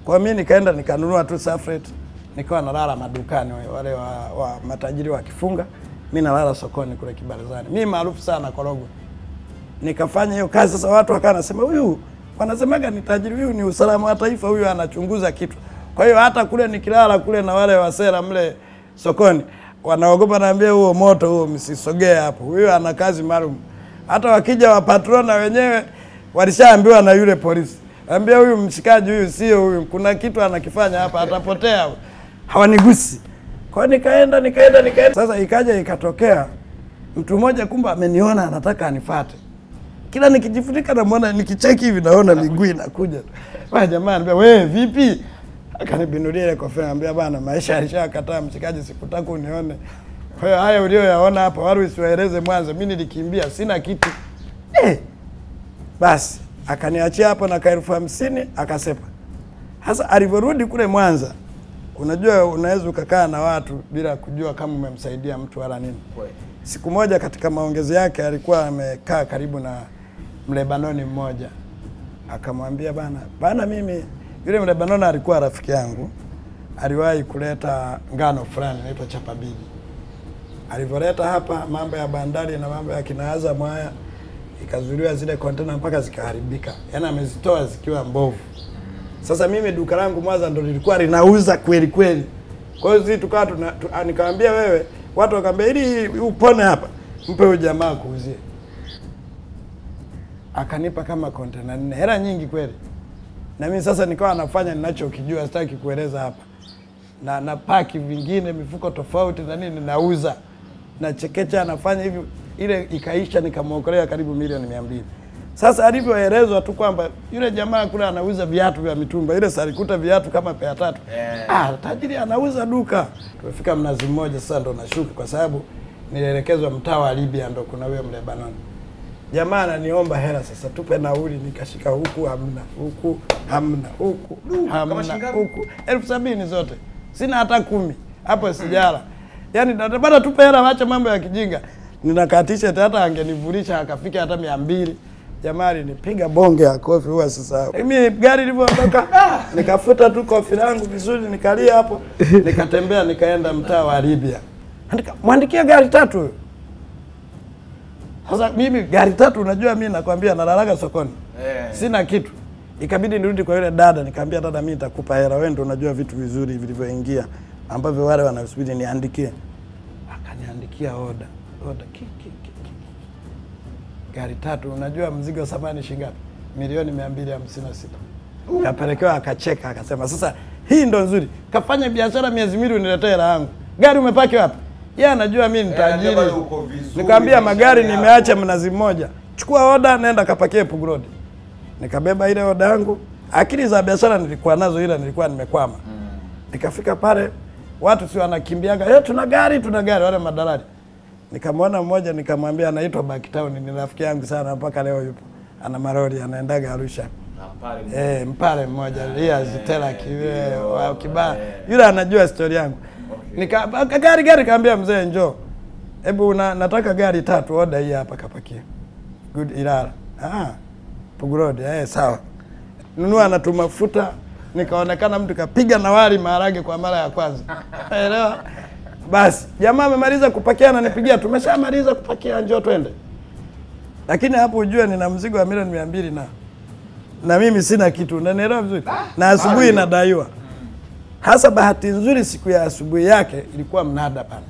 Kwa mi nikaenda nikanunua tu safret, nikawa nalala madukani, wale wa, wa matajiri wakifunga, mi nalala sokoni kule Kibarazani. Mi maarufu sana Korogwe nikafanya hiyo kazi. Sasa watu wakawa nasema huyu, wanasemaga ni tajiri, huyu ni usalama wa taifa, huyu anachunguza kitu. Kwa hiyo hata kule nikilala kule na wale wasera mle sokoni wanaogopa, naambia huo moto huo msisogee hapo, huyu ana kazi maalum. Hata wakija wapatrona wenyewe walishaambiwa na yule polisi, ambia huyu mshikaji huyu sio huyu, kuna kitu anakifanya hapa, atapotea, hawanigusi. Kwa nikaenda nikaenda nikaenda, sasa ikaja ikatokea mtu mmoja kumbe ameniona anataka anifate. Kila nikijifunika namwona nikicheki hivi naona miguu inakuja. Bwana jamaa anambia wewe vipi? Akanibinulia ile kofia anambia bana maisha alishakataa mshikaji sikutaka unione. Kwa hiyo haya ulioyaona hapa wala usiwaeleze mwanzo mimi nilikimbia sina kitu. Eh basi akaniachia hapo na elfu hamsini akasepa. Sasa alivyorudi kule Mwanza unajua unaweza ukakaa na watu bila kujua kama umemsaidia mtu wala nini. Siku moja katika maongezi yake alikuwa amekaa karibu na mlebanoni mmoja. Akamwambia bana bana mimi yule mlebanoni alikuwa rafiki yangu. Aliwahi kuleta ngano fulani inaitwa chapabili alivyoleta hapa mambo ya bandari na mambo ya kinaaza mwaya, haya ikazuiliwa zile kontena mpaka zikaharibika. Yaani amezitoa zikiwa mbovu sasa mimi duka langu Mwanza ndo lilikuwa linauza kweli kweli. Kwa hiyo sisi tukawa tuna tu, ah, nikamwambia wewe, watu wakaambia ili upone hapa, mpe huyu jamaa kuuzie. Akanipa kama kontena nne, hela nyingi kweli. Na mimi sasa nikawa nafanya ninachokijua, sitaki kueleza hapa. Na na vingine mifuko tofauti na nini nauza. Na chekecha anafanya hivi ile ikaisha nikamwokolea karibu milioni mia mbili. Sasa alivyoelezwa tu kwamba yule jamaa kule anauza viatu vya mitumba, ile salikuta viatu kama pea tatu. Yeah. Ah, tajiri anauza duka. Tumefika Mnazi Mmoja, sasa ndo nashuka kwa sababu nilielekezwa mtaa wa Libya, ndo kuna huyo Mlebanoni. Jamaa ananiomba hela sasa, tupe nauli. Nikashika huku hamna, huku hamna, huku hamna, huku elfu sabini zote, sina hata kumi hapo sijala. Yani bana, tupe hela, wacha mambo ya kijinga. Ninakatisha hata angenivulisha akafika hata mia mbili jamaa nipiga bonge ya kofi, huwa sasa mimi gari lilivyoondoka (laughs) nikafuta tu kofi langu vizuri, nikalia hapo, (laughs) nikatembea nikaenda mtaa wa Libya, mwandikia gari tatu. Sasa mimi gari tatu, unajua mimi nakwambia nalalaga sokoni sina kitu, ikabidi nirudi kwa yule dada, nikamwambia dada, mimi nitakupa hela, wewe ndio unajua vitu vizuri vilivyoingia ambavyo wale wanasubiri niandikie. Akaniandikia oda oda ki, ki, ki, ki. Gari tatu. Unajua mzigo wa samani shilingi ngapi? Milioni mia mbili hamsini na sita. Kapelekewa akacheka akasema, sasa hii ndo nzuri, kafanya biashara miezi miwili uniletee hela yangu. Gari umepaki wapi? Yeye anajua mimi ni tajiri. uko vizuri, Nikamwambia magari nimeacha Mnazi Mmoja, chukua oda, nenda kapakie Pugu Road. Nikabeba ile oda yangu, akili za biashara nilikuwa nazo, ila nilikuwa nimekwama. Nikafika pale, watu si wanakimbiaga, eh, tuna gari, tuna gari, wale madalali. Nikamwona mmoja, nikamwambia anaitwa Backtown, ni rafiki yangu sana, mpaka leo yupo, ana marori, anaendaga Arusha. e, mpale mmoja Zitela kiwe wa kibaa. Yule anajua stori yangu. Nika gari gari kaambia mzee njoo. Hebu na, nataka gari tatu oda hii hapa kapakia. Good Ilala. Ah. Pugu Road. Eh, sawa. Nunua na tumafuta. nikaonekana mtu kapiga na wali maharage kwa mara ya kwanza. (laughs) Elewa? Basi jamaa amemaliza kupakia na nipigia tumeshamaliza kupakia njoo twende. Lakini hapo ujue nina mzigo wa milioni mia mbili na na mimi sina kitu, unanielewa vizuri, na asubuhi nadaiwa. Hasa bahati nzuri, siku ya asubuhi yake ilikuwa mnada pale,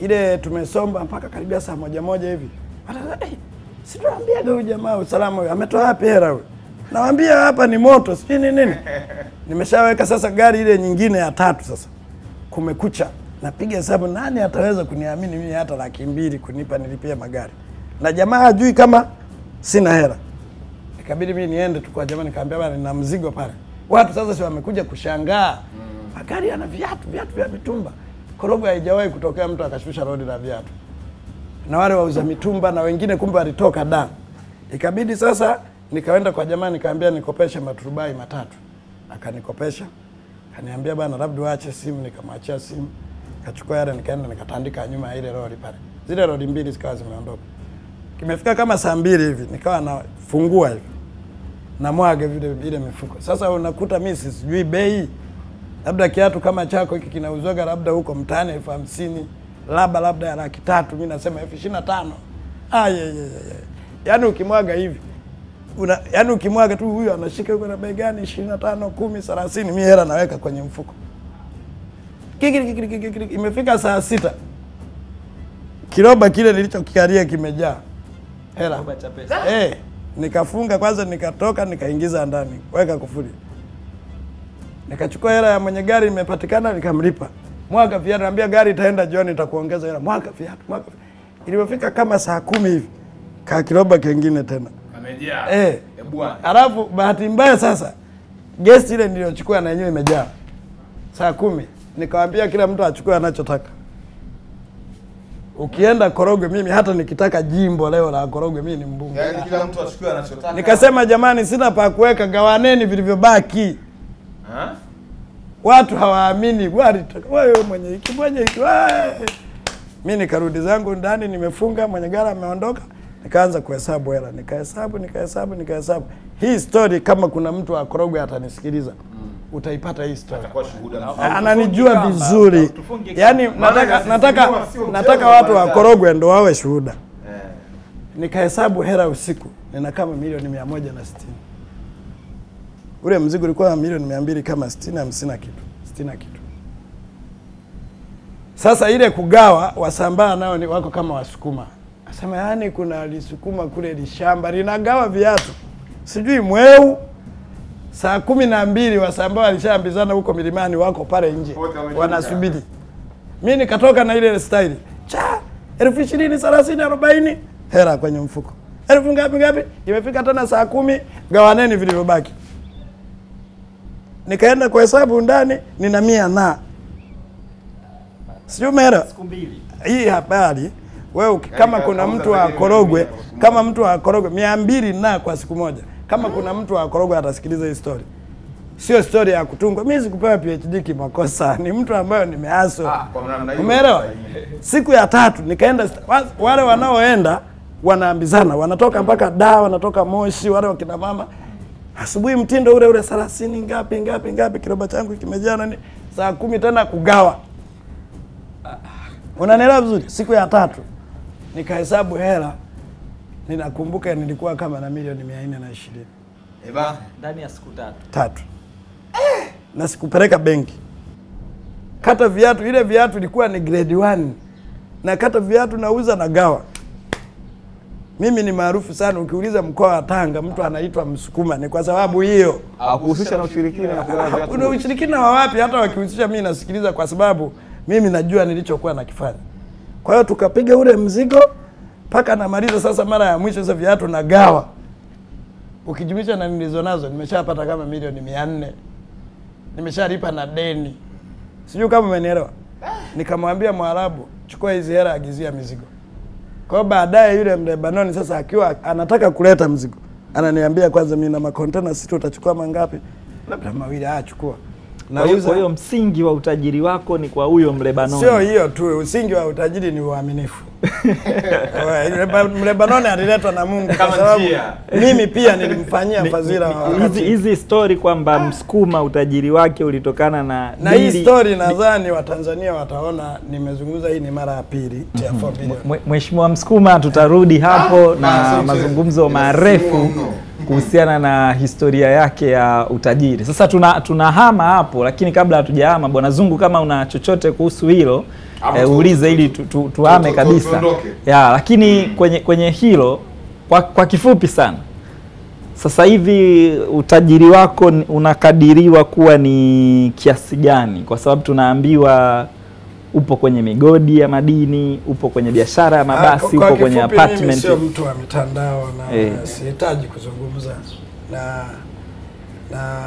ile tumesomba mpaka karibia saa moja moja hivi. "Hey, tunaambiaga huyu jamaa usalama huyu ametoa wapi hela huyu? Nawambia hapa ni moto, sijui ni nini. (laughs) Nimeshaweka sasa gari ile nyingine ya tatu sasa, kumekucha, napiga hesabu, nani ataweza kuniamini mimi hata laki mbili kunipa nilipie magari, na jamaa hajui kama sina hela ikabidi mimi niende tu kwa jamaa, nikamwambia bana, nina mzigo pale. Watu sasa si wamekuja kushangaa, magari yana viatu, viatu vya mitumba. Korogwe haijawahi kutokea mtu akashusha rodi la viatu, na wale wauza mitumba na wengine kumbe walitoka da. Ikabidi sasa nikaenda kwa jamaa, nikamwambia nikopeshe maturubai matatu, akanikopesha, kaniambia bana, labda uache simu. Nikamwachia simu, kachukua yale, nikaenda nikatandika nyuma ya ile lori pale. Zile lori mbili zikawa zimeondoka. Kimefika kama saa mbili hivi, nikawa nafungua hivi na mwaga vile ile mifuko. Sasa unakuta mimi si- sijui bei, labda kiatu kama chako hiki kinauzwaga labda huko mtaani elfu hamsini labda labda ya laki tatu, mimi nasema elfu ishirini na tano. Ah, ye, ye. Yaani ukimwaga hivi una, yaani ukimwaga tu huyu anashika huko na bei gani, ishirini na tano, kumi, thelathini, mi hela naweka kwenye mfuko. Kikiri, kikiri, kikiri, kikiri. Imefika saa sita, kiroba kile nilichokikalia kimejaa hela pesa. Eh, nikafunga kwanza, nikatoka nikaingiza ndani, weka kufuri, nikachukua hela ya mwenye gari imepatikana, nikamlipa mwaka viatu, naambia gari itaenda jioni, nitakuongeza hela mwaka viatu, mwaka viatu. Ilipofika kama saa kumi hivi ka kiroba kengine tena Amejaa. eh. Eh. Alafu bahati mbaya sasa, gesti ile niliyochukua na yenyewe imejaa saa kumi. Nikawambia kila mtu achukue anachotaka. Ukienda Korogwe, mimi hata nikitaka jimbo leo la Korogwe, mimi ni mbunge. Yaani kila mtu achukue anachotaka. Nikasema jamani, sina pa kuweka, gawaneni vilivyobaki. Ha? Watu hawaamini, wewe mwenye hiki mwenye hiki. Mimi Mi nikarudi zangu ndani, nimefunga, mwenye gara ameondoka, nikaanza kuhesabu hela, nikahesabu nikahesabu nikahesabu. Hii story kama kuna mtu wa Korogwe atanisikiliza utaipata hii story. Ananijua vizuri, yani yaani nataka nataka nataka watu wa. Korogwe ndo wawe shuhuda. Eh. Nikahesabu hera usiku, nina kama milioni mia moja na sitini. Ule mzigo ulikuwa milioni mia mbili kama sitini hamsini na kitu sitini na kitu. Sasa ile kugawa, Wasambaa nao ni wako kama Wasukuma, asema yani, kuna lisukuma kule lishamba linagawa viatu, sijui mweu saa kumi na mbili Wasambaa walishaambizana huko milimani, wako pale nje. Wanasubiri. Mi nikatoka na ile staili cha elfu ishirini thelathini arobaini hela kwenye mfuko, elfu ngapi ngapi, imefika tena saa kumi, gawaneni vilivyobaki. Nikaenda kwa hesabu ndani, nina mia na. Sijui umeelewa? Hii habari wewe kama kuna mtu wa Korogwe, kama mtu wa Korogwe mia mbili na kwa siku moja, kama kuna mtu wa Korogwe atasikiliza hii story, sio story ya kutungwa. Mimi sikupewa PhD kimakosa, (laughs) ni mtu ambayo nimeaswa. Ah. Umeelewa? Siku ya tatu nikaenda, wale wanaoenda wanaambizana, wanatoka mpaka da, wanatoka Moshi, wale wakina mama asubuhi mtindo ule ule, thelathini ngapi ngapi ngapi, kiroba changu kimejaa nani, saa kumi tena kugawa. Unanielewa vizuri? Siku ya tatu nikahesabu hela, ninakumbuka nilikuwa kama na milioni mia nne na ishirini Eh. Ndani ya siku tatu. tatu eh. na sikupeleka benki. Kata viatu, ile viatu ilikuwa ni grade 1 nakata viatu, nauza, na gawa. Mimi ni maarufu sana, ukiuliza mkoa wa Tanga mtu anaitwa Msukuma, ni kwa sababu hiyo. Hakuhusisha na ushirikina na kugawa viatu. Una ushirikina wa wapi? Hata wakihusisha mimi nasikiliza, kwa sababu mimi najua nilichokuwa nakifanya. Kwa hiyo tukapiga ule mzigo mpaka namaliza. Sasa mara ya mwisho sasa viatu nagawa, ukijumisha na nilizo nazo nimeshapata kama milioni mia nne nimeshalipa na deni, sijui kama umenielewa. Nikamwambia Mwarabu, chukua hizi hela, agizia mizigo. Kwa baadaye yule Mlebanoni sasa akiwa anataka kuleta mzigo ananiambia kwanza, mimi na makontena sita, utachukua mangapi? Labda mawili. Ah, chukua. Kwa hiyo- Kwa hiyo msingi wa utajiri wako ni kwa huyo Mlebanoni. Sio hiyo tu, msingi wa utajiri ni uaminifu. (laughs) Mlebanoni aliletwa na Mungu kwa sababu mimi pia nilimfanyia (laughs) fadhila hizi hizi story kwamba msukuma utajiri wake ulitokana na Na hii story nadhani Watanzania wataona nimezungumza, hii ni mara ya pili tia 4 bilioni. Mheshimiwa Msukuma, tutarudi hapo na mazungumzo marefu kuhusiana na historia yake ya utajiri. Sasa tuna tunahama hapo, lakini kabla hatujahama, Bwana Zungu, kama una chochote kuhusu hilo e, uulize ili tu, tu, tuhame tu- tu- kabisa ya, lakini kwenye kwenye hilo kwa, kwa kifupi sana sasa hivi utajiri wako unakadiriwa kuwa ni kiasi gani? Kwa sababu tunaambiwa upo kwenye migodi ya madini, upo kwenye biashara ya Ah, mabasi, upo kwenye Mimi apartment. sio mtu wa mitandao na Eh. sihitaji kuzungumza na na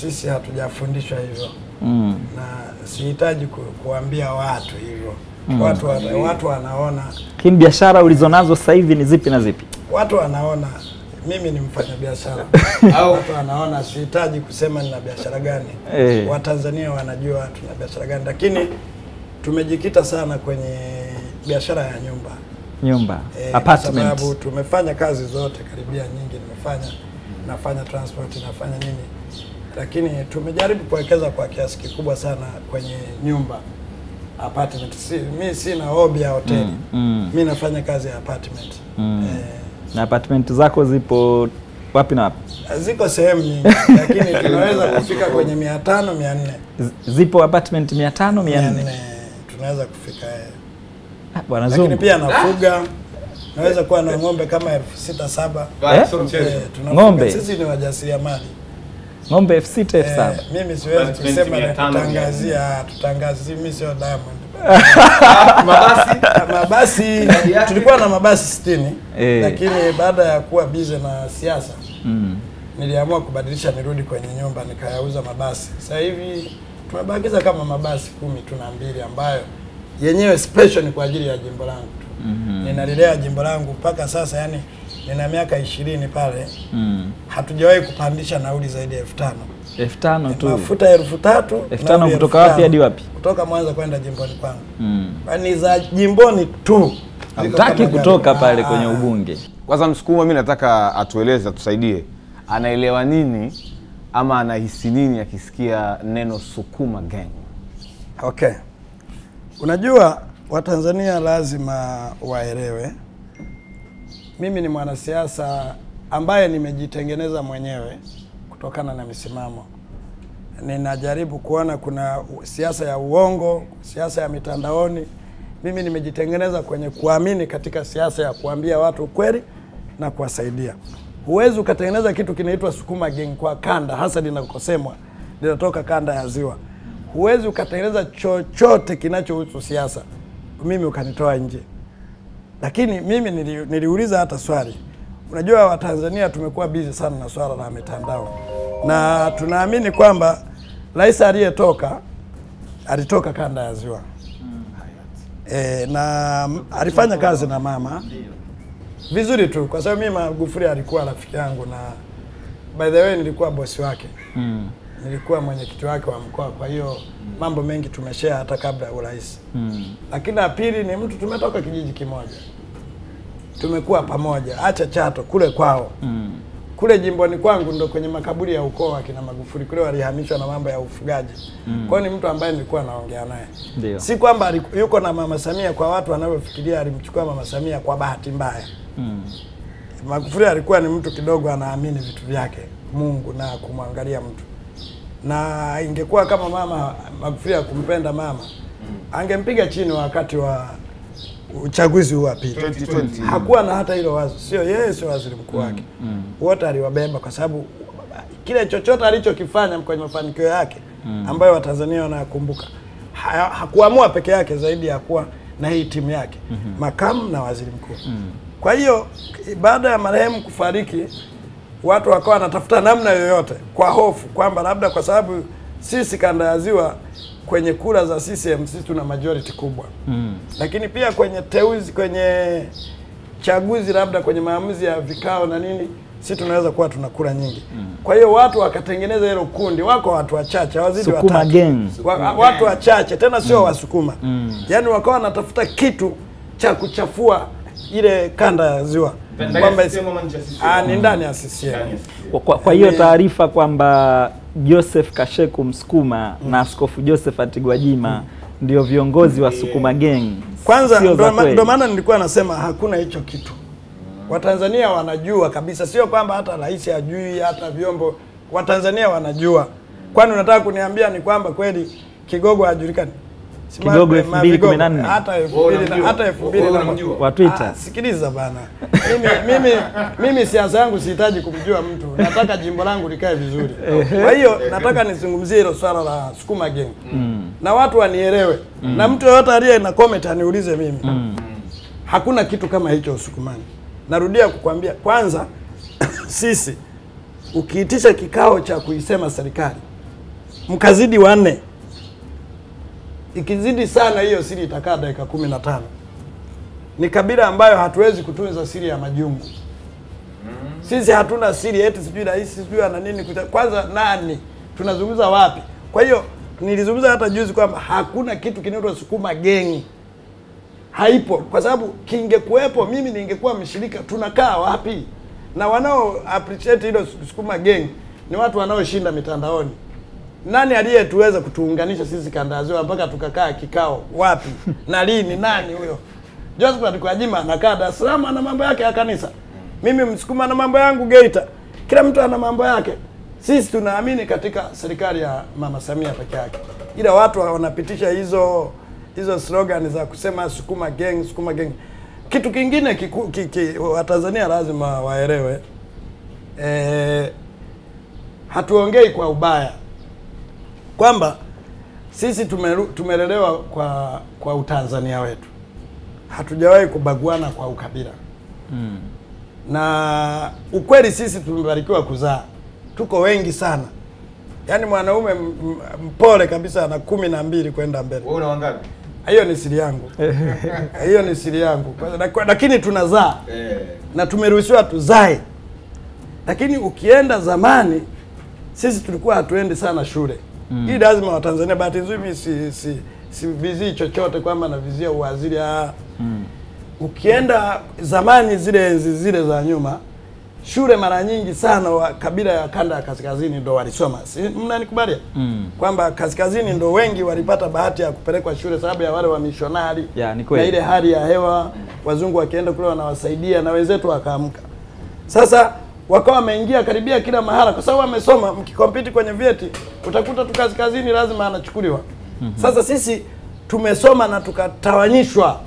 sisi hatujafundishwa hivyo Mm. na sihitaji ku, kuambia watu hivyo mm. watu, wa- watu wanaona Lakini biashara ulizonazo sasa hivi ni zipi na zipi? watu wanaona mimi ni mfanyabiashara (laughs) watu wanaona, sihitaji kusema nina biashara gani. Eh. Watanzania wanajua tuna biashara gani, lakini tumejikita sana kwenye biashara ya nyumba Nyumba, kwa apartment. sababu tumefanya kazi zote karibia nyingi, nimefanya nafanya transport nafanya nini, lakini tumejaribu kuwekeza kwa kiasi kikubwa sana kwenye nyumba apartment. Si, mi sina hobi ya hoteli Mm, mm. mi nafanya kazi ya apartment Mm. eh, Na apartment zako zipo wapi na wapi? ziko sehemu nyingi (laughs) lakini tunaweza kufika kwenye mia tano mia nne Zipo apartment 500, 400. Tunaweza kufika yeye. Bwana Zungu. lakini pia nafuga naweza kuwa na ng'ombe kama elfu sita saba Eh? Eh, tunafuga. Ng'ombe? Sisi ni wajasiriamali Ng'ombe elfu sita elfu saba. Eh, mimi siwezi kusema na tano, kutangazia tutangazi, mimi sio Diamond. Mabasi mabasi tulikuwa na mabasi sitini Eh. lakini baada ya kuwa bize na siasa Mm. niliamua kubadilisha nirudi kwenye nyumba nikayauza mabasi. Sasa hivi tumebakiza kama mabasi kumi tu na mbili ambayo yenyewe special ni kwa ajili ya jimbo langu tu. mm -hmm. Ninalilea jimbo langu mpaka sasa, yani nina miaka ishirini pale, Mm. hatujawahi kupandisha nauli zaidi ya elfu tano elfu tano tu. mafuta elfu tatu Elfu tano kutoka wapi hadi wapi? Kutoka Mwanza kwenda jimboni kwangu, Mm. ni za jimboni tu, Hamtaki kutoka gari. pale Ah, kwenye ah. ubunge. Kwanza Msukuma, mi nataka atueleze, atusaidie, anaelewa nini ama anahisi nini akisikia neno Sukuma Gang? Okay, unajua Watanzania lazima waelewe, mimi ni mwanasiasa ambaye nimejitengeneza mwenyewe kutokana na misimamo. Ninajaribu kuona kuna siasa ya uongo, siasa ya mitandaoni. Mimi nimejitengeneza kwenye kuamini katika siasa ya kuambia watu ukweli na kuwasaidia. Huwezi ukatengeneza kitu kinaitwa Sukuma Gang kwa kanda, hasa linakosemwa linatoka kanda ya Ziwa. Huwezi ukatengeneza chochote kinachohusu siasa, mimi ukanitoa nje. Lakini mimi nili, niliuliza hata swali. Unajua Watanzania tumekuwa bizi sana na swala la mitandao, na tunaamini kwamba rais aliyetoka alitoka kanda ya Ziwa. E, na alifanya kazi na mama vizuri tu, kwa sababu mimi Magufuli alikuwa rafiki yangu, na by the way nilikuwa bosi wake Mm. nilikuwa mwenyekiti wake wa mkoa, kwa hiyo mm. mambo mengi tumeshare hata kabla ya urais Mm. lakini la pili ni mtu tumetoka kijiji kimoja, tumekuwa pamoja, acha Chato kule kwao Mm. Kule jimboni kwangu ndo kwenye makaburi ya ukoo wa kina Magufuli kule walihamishwa na mambo ya ufugaji. Kwa Kwao ni mtu ambaye nilikuwa naongea naye, Ndio. si kwamba yuko na mama Samia kwa watu wanavyofikiria alimchukua mama Samia kwa bahati mbaya. Mm. Magufuli alikuwa ni mtu kidogo anaamini vitu vyake Mungu na kumwangalia mtu, na ingekuwa kama mama Magufuli akumpenda mama angempiga chini wakati wa uchaguzi huu apite. 2020. Hakuwa na hata hilo wazo, sio yeye, sio waziri mkuu wake, mm. wote aliwabemba kwa sababu kile chochote alichokifanya kwenye mafanikio yake mm. ambayo Watanzania wanayakumbuka ha, hakuamua peke yake zaidi ya kuwa na hii timu yake mm -hmm. makamu na waziri mkuu. mm. Kwa hiyo baada ya marehemu kufariki, watu wakawa wanatafuta namna yoyote kwa hofu kwamba labda kwa sababu sisi kanda ya ziwa kwenye kura za CCM sisi tuna majority kubwa Mm. lakini pia kwenye teuzi kwenye chaguzi labda kwenye maamuzi ya vikao na nini sisi tunaweza kuwa tuna kura nyingi mm. kwa hiyo watu wakatengeneza hilo kundi wako watu wachache hawazidi Sukuma gang. Wa, watu wachache tena sio mm. wasukuma mm. yaani wakawa wanatafuta kitu cha kuchafua ile kanda ya ziwa Ah, ni ndani ya CCM Kwa, hiyo taarifa kwamba Joseph Kasheku Msukuma mm. na Askofu Josephat Gwajima ndio viongozi wa Sukuma Gang Kwanza ndio maana nilikuwa nasema hakuna hicho kitu. Watanzania wanajua kabisa, sio kwamba hata rais ajui, hata vyombo. Watanzania wanajua. Kwani unataka kuniambia ni kwamba kweli Kigogo hajulikani? Si ma- Kigogo ma- 2014. Vigogo, hata elfu mbili na- unamjua? hata elfu mbili Twitter. Ah, sikiliza bana, mimi, mimi, mimi siasa yangu sihitaji kumjua mtu, nataka jimbo langu likae vizuri. Kwa hiyo nataka nizungumzie hilo swala la Sukuma Gang mm. na watu wanielewe, mm. na mtu yoyote aliye na comment aniulize mimi mm. hakuna kitu kama hicho Usukumani. Narudia kukwambia, kwanza (coughs) sisi ukiitisha kikao cha kuisema serikali mkazidi wanne, ikizidi sana hiyo siri itakaa dakika kumi na tano. Ni kabila ambayo hatuwezi kutunza siri ya majungu. Sisi hatuna siri eti sijui rais sijui ana nini. kuta- Kwanza nani tunazungumza wapi? Kwa hiyo nilizungumza hata juzi kwamba hakuna kitu kinaitwa Sukuma gengi haipo kwa sababu kingekuwepo mimi ningekuwa mshirika tunakaa wapi na wanao appreciate hilo sukuma gengi ni watu wanaoshinda mitandaoni nani aliyetuweza kutuunganisha sisi kandaziwa mpaka tukakaa kikao? Wapi? Na lini? Nani huyo? Josephat Gwajima anakaa Dar es Salaam ana mambo yake ya kanisa. Mimi msukuma na mambo yangu Geita. Kila mtu ana mambo yake. Sisi tunaamini katika serikali ya mama Samia peke yake. Ila watu wanapitisha hizo hizo slogan za kusema sukuma gang sukuma gang. Kitu kingine kiku, kiki, ki, watanzania lazima waelewe. E, hatuongei kwa ubaya kwamba sisi tumeru, tumelelewa kwa kwa utanzania wetu. Hatujawahi kubaguana kwa ukabila. Na ukweli sisi tumebarikiwa kuzaa. Tuko wengi sana. Yaani mwanaume mpole kabisa ana kumi na mbili kwenda mbele. Wewe una wangapi? hiyo ni siri yangu. (laughs) Hiyo ni siri yangu. Lakini tunazaa. Eh. na tumeruhusiwa tuzae. Lakini ukienda zamani sisi tulikuwa hatuendi sana shule mm. hii lazima watanzania bahati nzuri mi si, si, si vizii chochote kwamba navizia uwaziri ah. mm. ukienda zamani zile enzi zile za nyuma shule mara nyingi sana wa kabila ya kanda ya kaskazini ndo walisoma si mnanikubalia mm. kwamba kaskazini ndo wengi walipata bahati ya kupelekwa shule sababu ya wale wamishonari Ya, ni na ile hali ya hewa wazungu wakienda kule wanawasaidia na wenzetu wakaamka sasa wakawa wameingia karibia kila mahala kwa sababu amesoma. mkikompiti kwenye vyeti utakuta tu kazi kazini lazima anachukuliwa. Sasa sisi tumesoma na tukatawanyishwa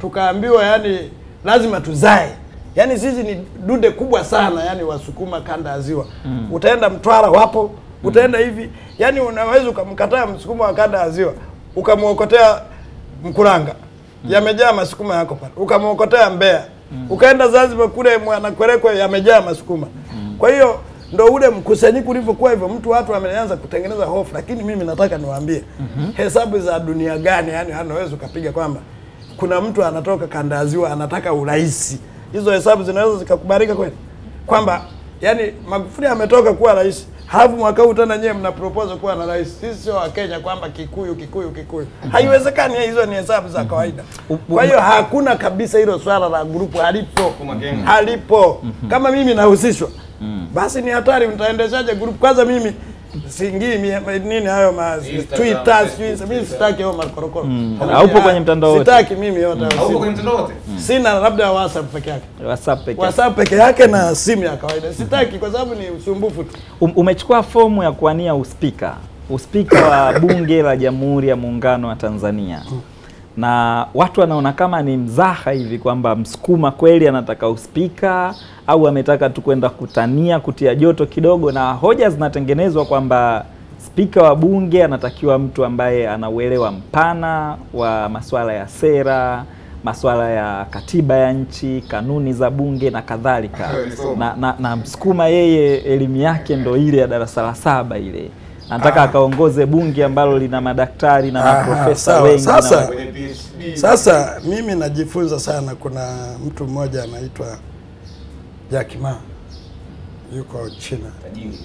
tukaambiwa yani lazima tuzae. Yani sisi ni dude kubwa sana yani wasukuma kanda ya ziwa. Utaenda mtwara wapo utaenda mm. hivi yani unaweza ukamkataa msukuma wa kanda ya ziwa ukamwokotea mkuranga. Yamejaa masukuma yako pale ukamwokotea Mbeya ukaenda Zanzibar kule Mwanakwerekwe yamejaa masukuma mm. kwa hiyo ndo ule mkusanyiko ulivyokuwa hivyo mtu watu wameanza kutengeneza hofu lakini mimi nataka niwaambie mm -hmm. hesabu za dunia gani yani anaweza ukapiga kwamba kuna mtu anatoka kanda ya ziwa anataka urais hizo hesabu zinaweza zikakubalika kweli kwamba yani Magufuli ametoka kuwa rais halafu mwaka huu tena nyewe mna propose kuwa na rais. Sisi sio wakenya kwamba kikuyu kikuyu kikuyu. Haiwezekani hizo ni hesabu za kawaida. Kwa hiyo hakuna kabisa hilo swala la grupu halipo. Halipo. Kama mimi nahusishwa basi ni hatari Mtaendeshaje grupu? Kwanza mimi singii mie- nini hayo ma Twitter sijui mimi sitaki hayo makorokoro. Haupo kwenye mtandao wote? sitaki mimi yote Haupo kwenye mtandao wote? sina labda WhatsApp peke yake. WhatsApp pekee. WhatsApp peke yake na simu ya kawaida. Sitaki kwa sababu ni usumbufu tu. Um, umechukua fomu ya kuwania uspika. Uspika wa (coughs) bunge la Jamhuri ya Muungano wa Tanzania na watu wanaona kama ni mzaha hivi kwamba Msukuma kweli anataka uspika au ametaka tu kwenda kutania kutia joto kidogo, na hoja zinatengenezwa kwamba spika wa bunge anatakiwa mtu ambaye ana uelewa mpana wa masuala ya sera, masuala ya katiba ya nchi, kanuni za bunge na kadhalika. Na, na, na Msukuma yeye elimu yake ndo ile ya darasa la saba ile anataka akaongoze bunge ambalo lina madaktari na Aha, maprofesa wengi na Sasa- na... Sasa mimi najifunza sana. Kuna mtu mmoja anaitwa Jack Ma, yuko China, Tajiri.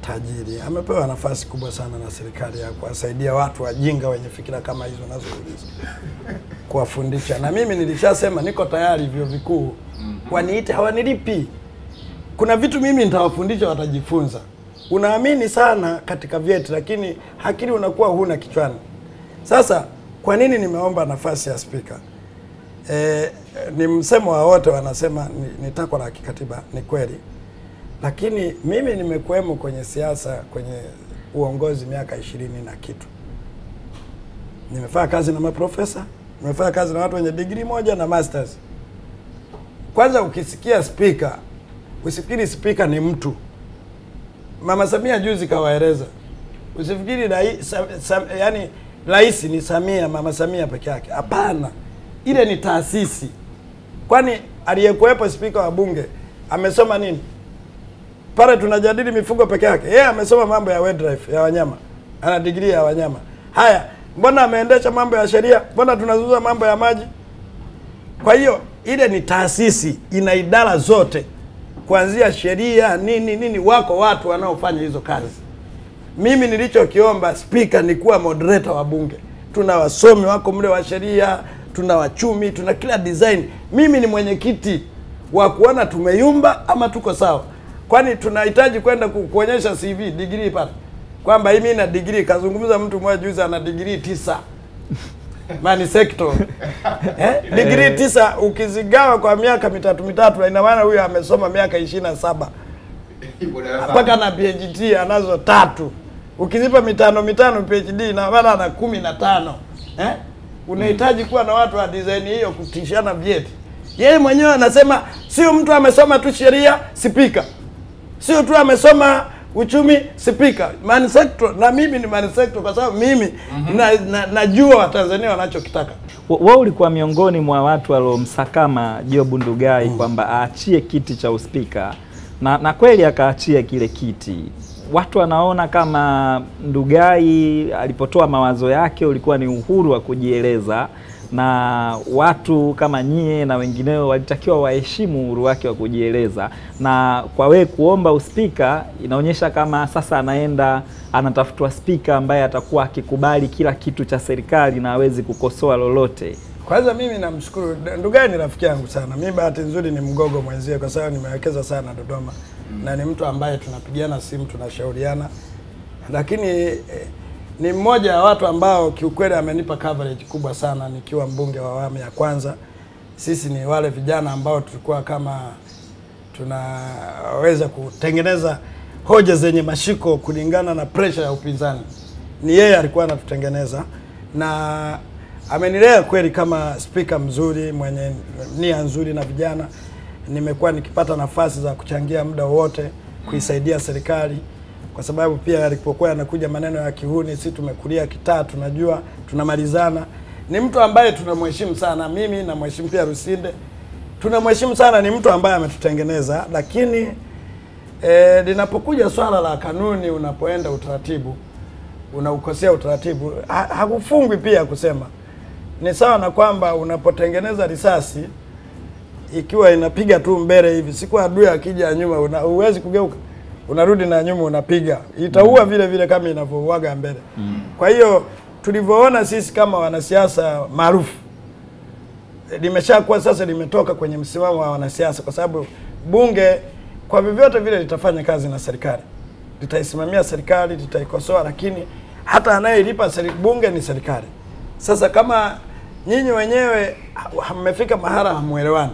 tajiri, amepewa nafasi kubwa sana na serikali ya kuwasaidia watu wajinga wenye fikira kama hizo nazouliza, (laughs) kuwafundisha. Na mimi nilishasema niko tayari vyuo vikuu waniite, hawanilipi. Kuna vitu mimi nitawafundisha, watajifunza. Unaamini sana katika vyeti, lakini akili unakuwa huna kichwani. Sasa kwa nini nimeomba nafasi ya spika? E, ni msemo wa wote wanasema ni, ni takwa la kikatiba, ni kweli, lakini mimi nimekuwemo kwenye siasa, kwenye uongozi miaka ishirini na kitu. Nimefanya kazi na maprofesa, nimefanya kazi na watu wenye digrii moja na masters. Kwanza ukisikia spika, usifikiri spika ni mtu. Mama Samia juzi kawaeleza, usifikiri yani rais ni Samia, Mama Samia peke yake. Hapana, ile ni taasisi. Kwani aliyekuwepo spika wa bunge amesoma nini? Pale tunajadili mifugo peke yake, yeye amesoma mambo ya wildlife ya wanyama, ana digrii ya wanyama. Haya, mbona ameendesha mambo ya sheria? Mbona tunazungumza mambo ya maji? Kwa hiyo ile ni taasisi, ina idara zote, kuanzia sheria nini nini, wako watu wanaofanya hizo kazi. Mimi nilichokiomba spika ni kuwa moderator wa bunge. Tuna wasomi wako mle wa sheria, tuna wachumi, tuna kila design. Mimi ni mwenyekiti wa kuona tumeyumba ama tuko sawa, kwani tunahitaji kwenda kuonyesha CV degree pale kwamba mimi na degree. Kazungumza mtu mmoja juzi ana degree tisa mani sector (laughs) eh? degree tisa ukizigawa kwa miaka mitatu mitatu, ina maana huyo amesoma miaka ishirini na saba mpaka na PhD anazo tatu. Ukizipa mitano mitano PhD na maana ana kumi na tano eh? Unahitaji kuwa na watu wa design hiyo kutishana vyeti. Yeye mwenyewe anasema sio mtu amesoma tu sheria spika, sio tu amesoma uchumi spika, man sector. Na mimi ni man sector kwa sababu mimi mm -hmm. na, na, najua Watanzania wanachokitaka. wewe ulikuwa miongoni mwa watu waliomsakama Job Ndugai kwamba aachie kiti cha uspika na, na kweli akaachia kile kiti. Watu wanaona kama Ndugai alipotoa mawazo yake ulikuwa ni uhuru wa kujieleza, na watu kama nyie na wengineo walitakiwa waheshimu uhuru wake wa kujieleza, na kwa wewe kuomba uspika inaonyesha kama sasa anaenda anatafutwa spika ambaye atakuwa akikubali kila kitu cha serikali na hawezi kukosoa lolote. Kwanza mimi namshukuru. Ndugai, ni rafiki yangu sana. Mimi bahati nzuri ni mgogo mwenzie, kwa sababu nimewekeza sana Dodoma. Na ni mtu ambaye tunapigiana simu, tunashauriana, lakini eh, ni mmoja wa watu ambao kiukweli amenipa coverage kubwa sana nikiwa mbunge wa awamu ya kwanza. Sisi ni wale vijana ambao tulikuwa kama tunaweza kutengeneza hoja zenye mashiko kulingana na pressure ya upinzani. Ni yeye alikuwa anatutengeneza na amenilea kweli kama spika mzuri mwenye nia nzuri na vijana. Nimekuwa nikipata nafasi za kuchangia muda wote kuisaidia serikali, kwa sababu pia alipokuwa anakuja maneno ya kihuni, si tumekulia kitaa, tunajua tunamalizana. Ni mtu ambaye tunamheshimu sana, mimi namheshimu pia Rusinde, tunamheshimu sana. Ni mtu ambaye ametutengeneza, lakini e, linapokuja swala la kanuni, unapoenda utaratibu unaukosea utaratibu, ha, hakufungwi pia kusema. Ni sawa na kwamba unapotengeneza risasi ikiwa inapiga tu mbele hivi, siku adui akija nyuma, huwezi kugeuka, unarudi na nyuma unapiga, itaua vile vile kama inavyouaga mbele. Kwa hiyo tulivyoona sisi kama wanasiasa maarufu limeshakuwa sasa limetoka kwenye msimamo wa wanasiasa, kwa sababu bunge kwa vyovyote vile litafanya kazi na serikali, litaisimamia serikali, litaikosoa, lakini hata anayelipa bunge ni serikali. Sasa kama nyinyi wenyewe mmefika mahala hamuelewani,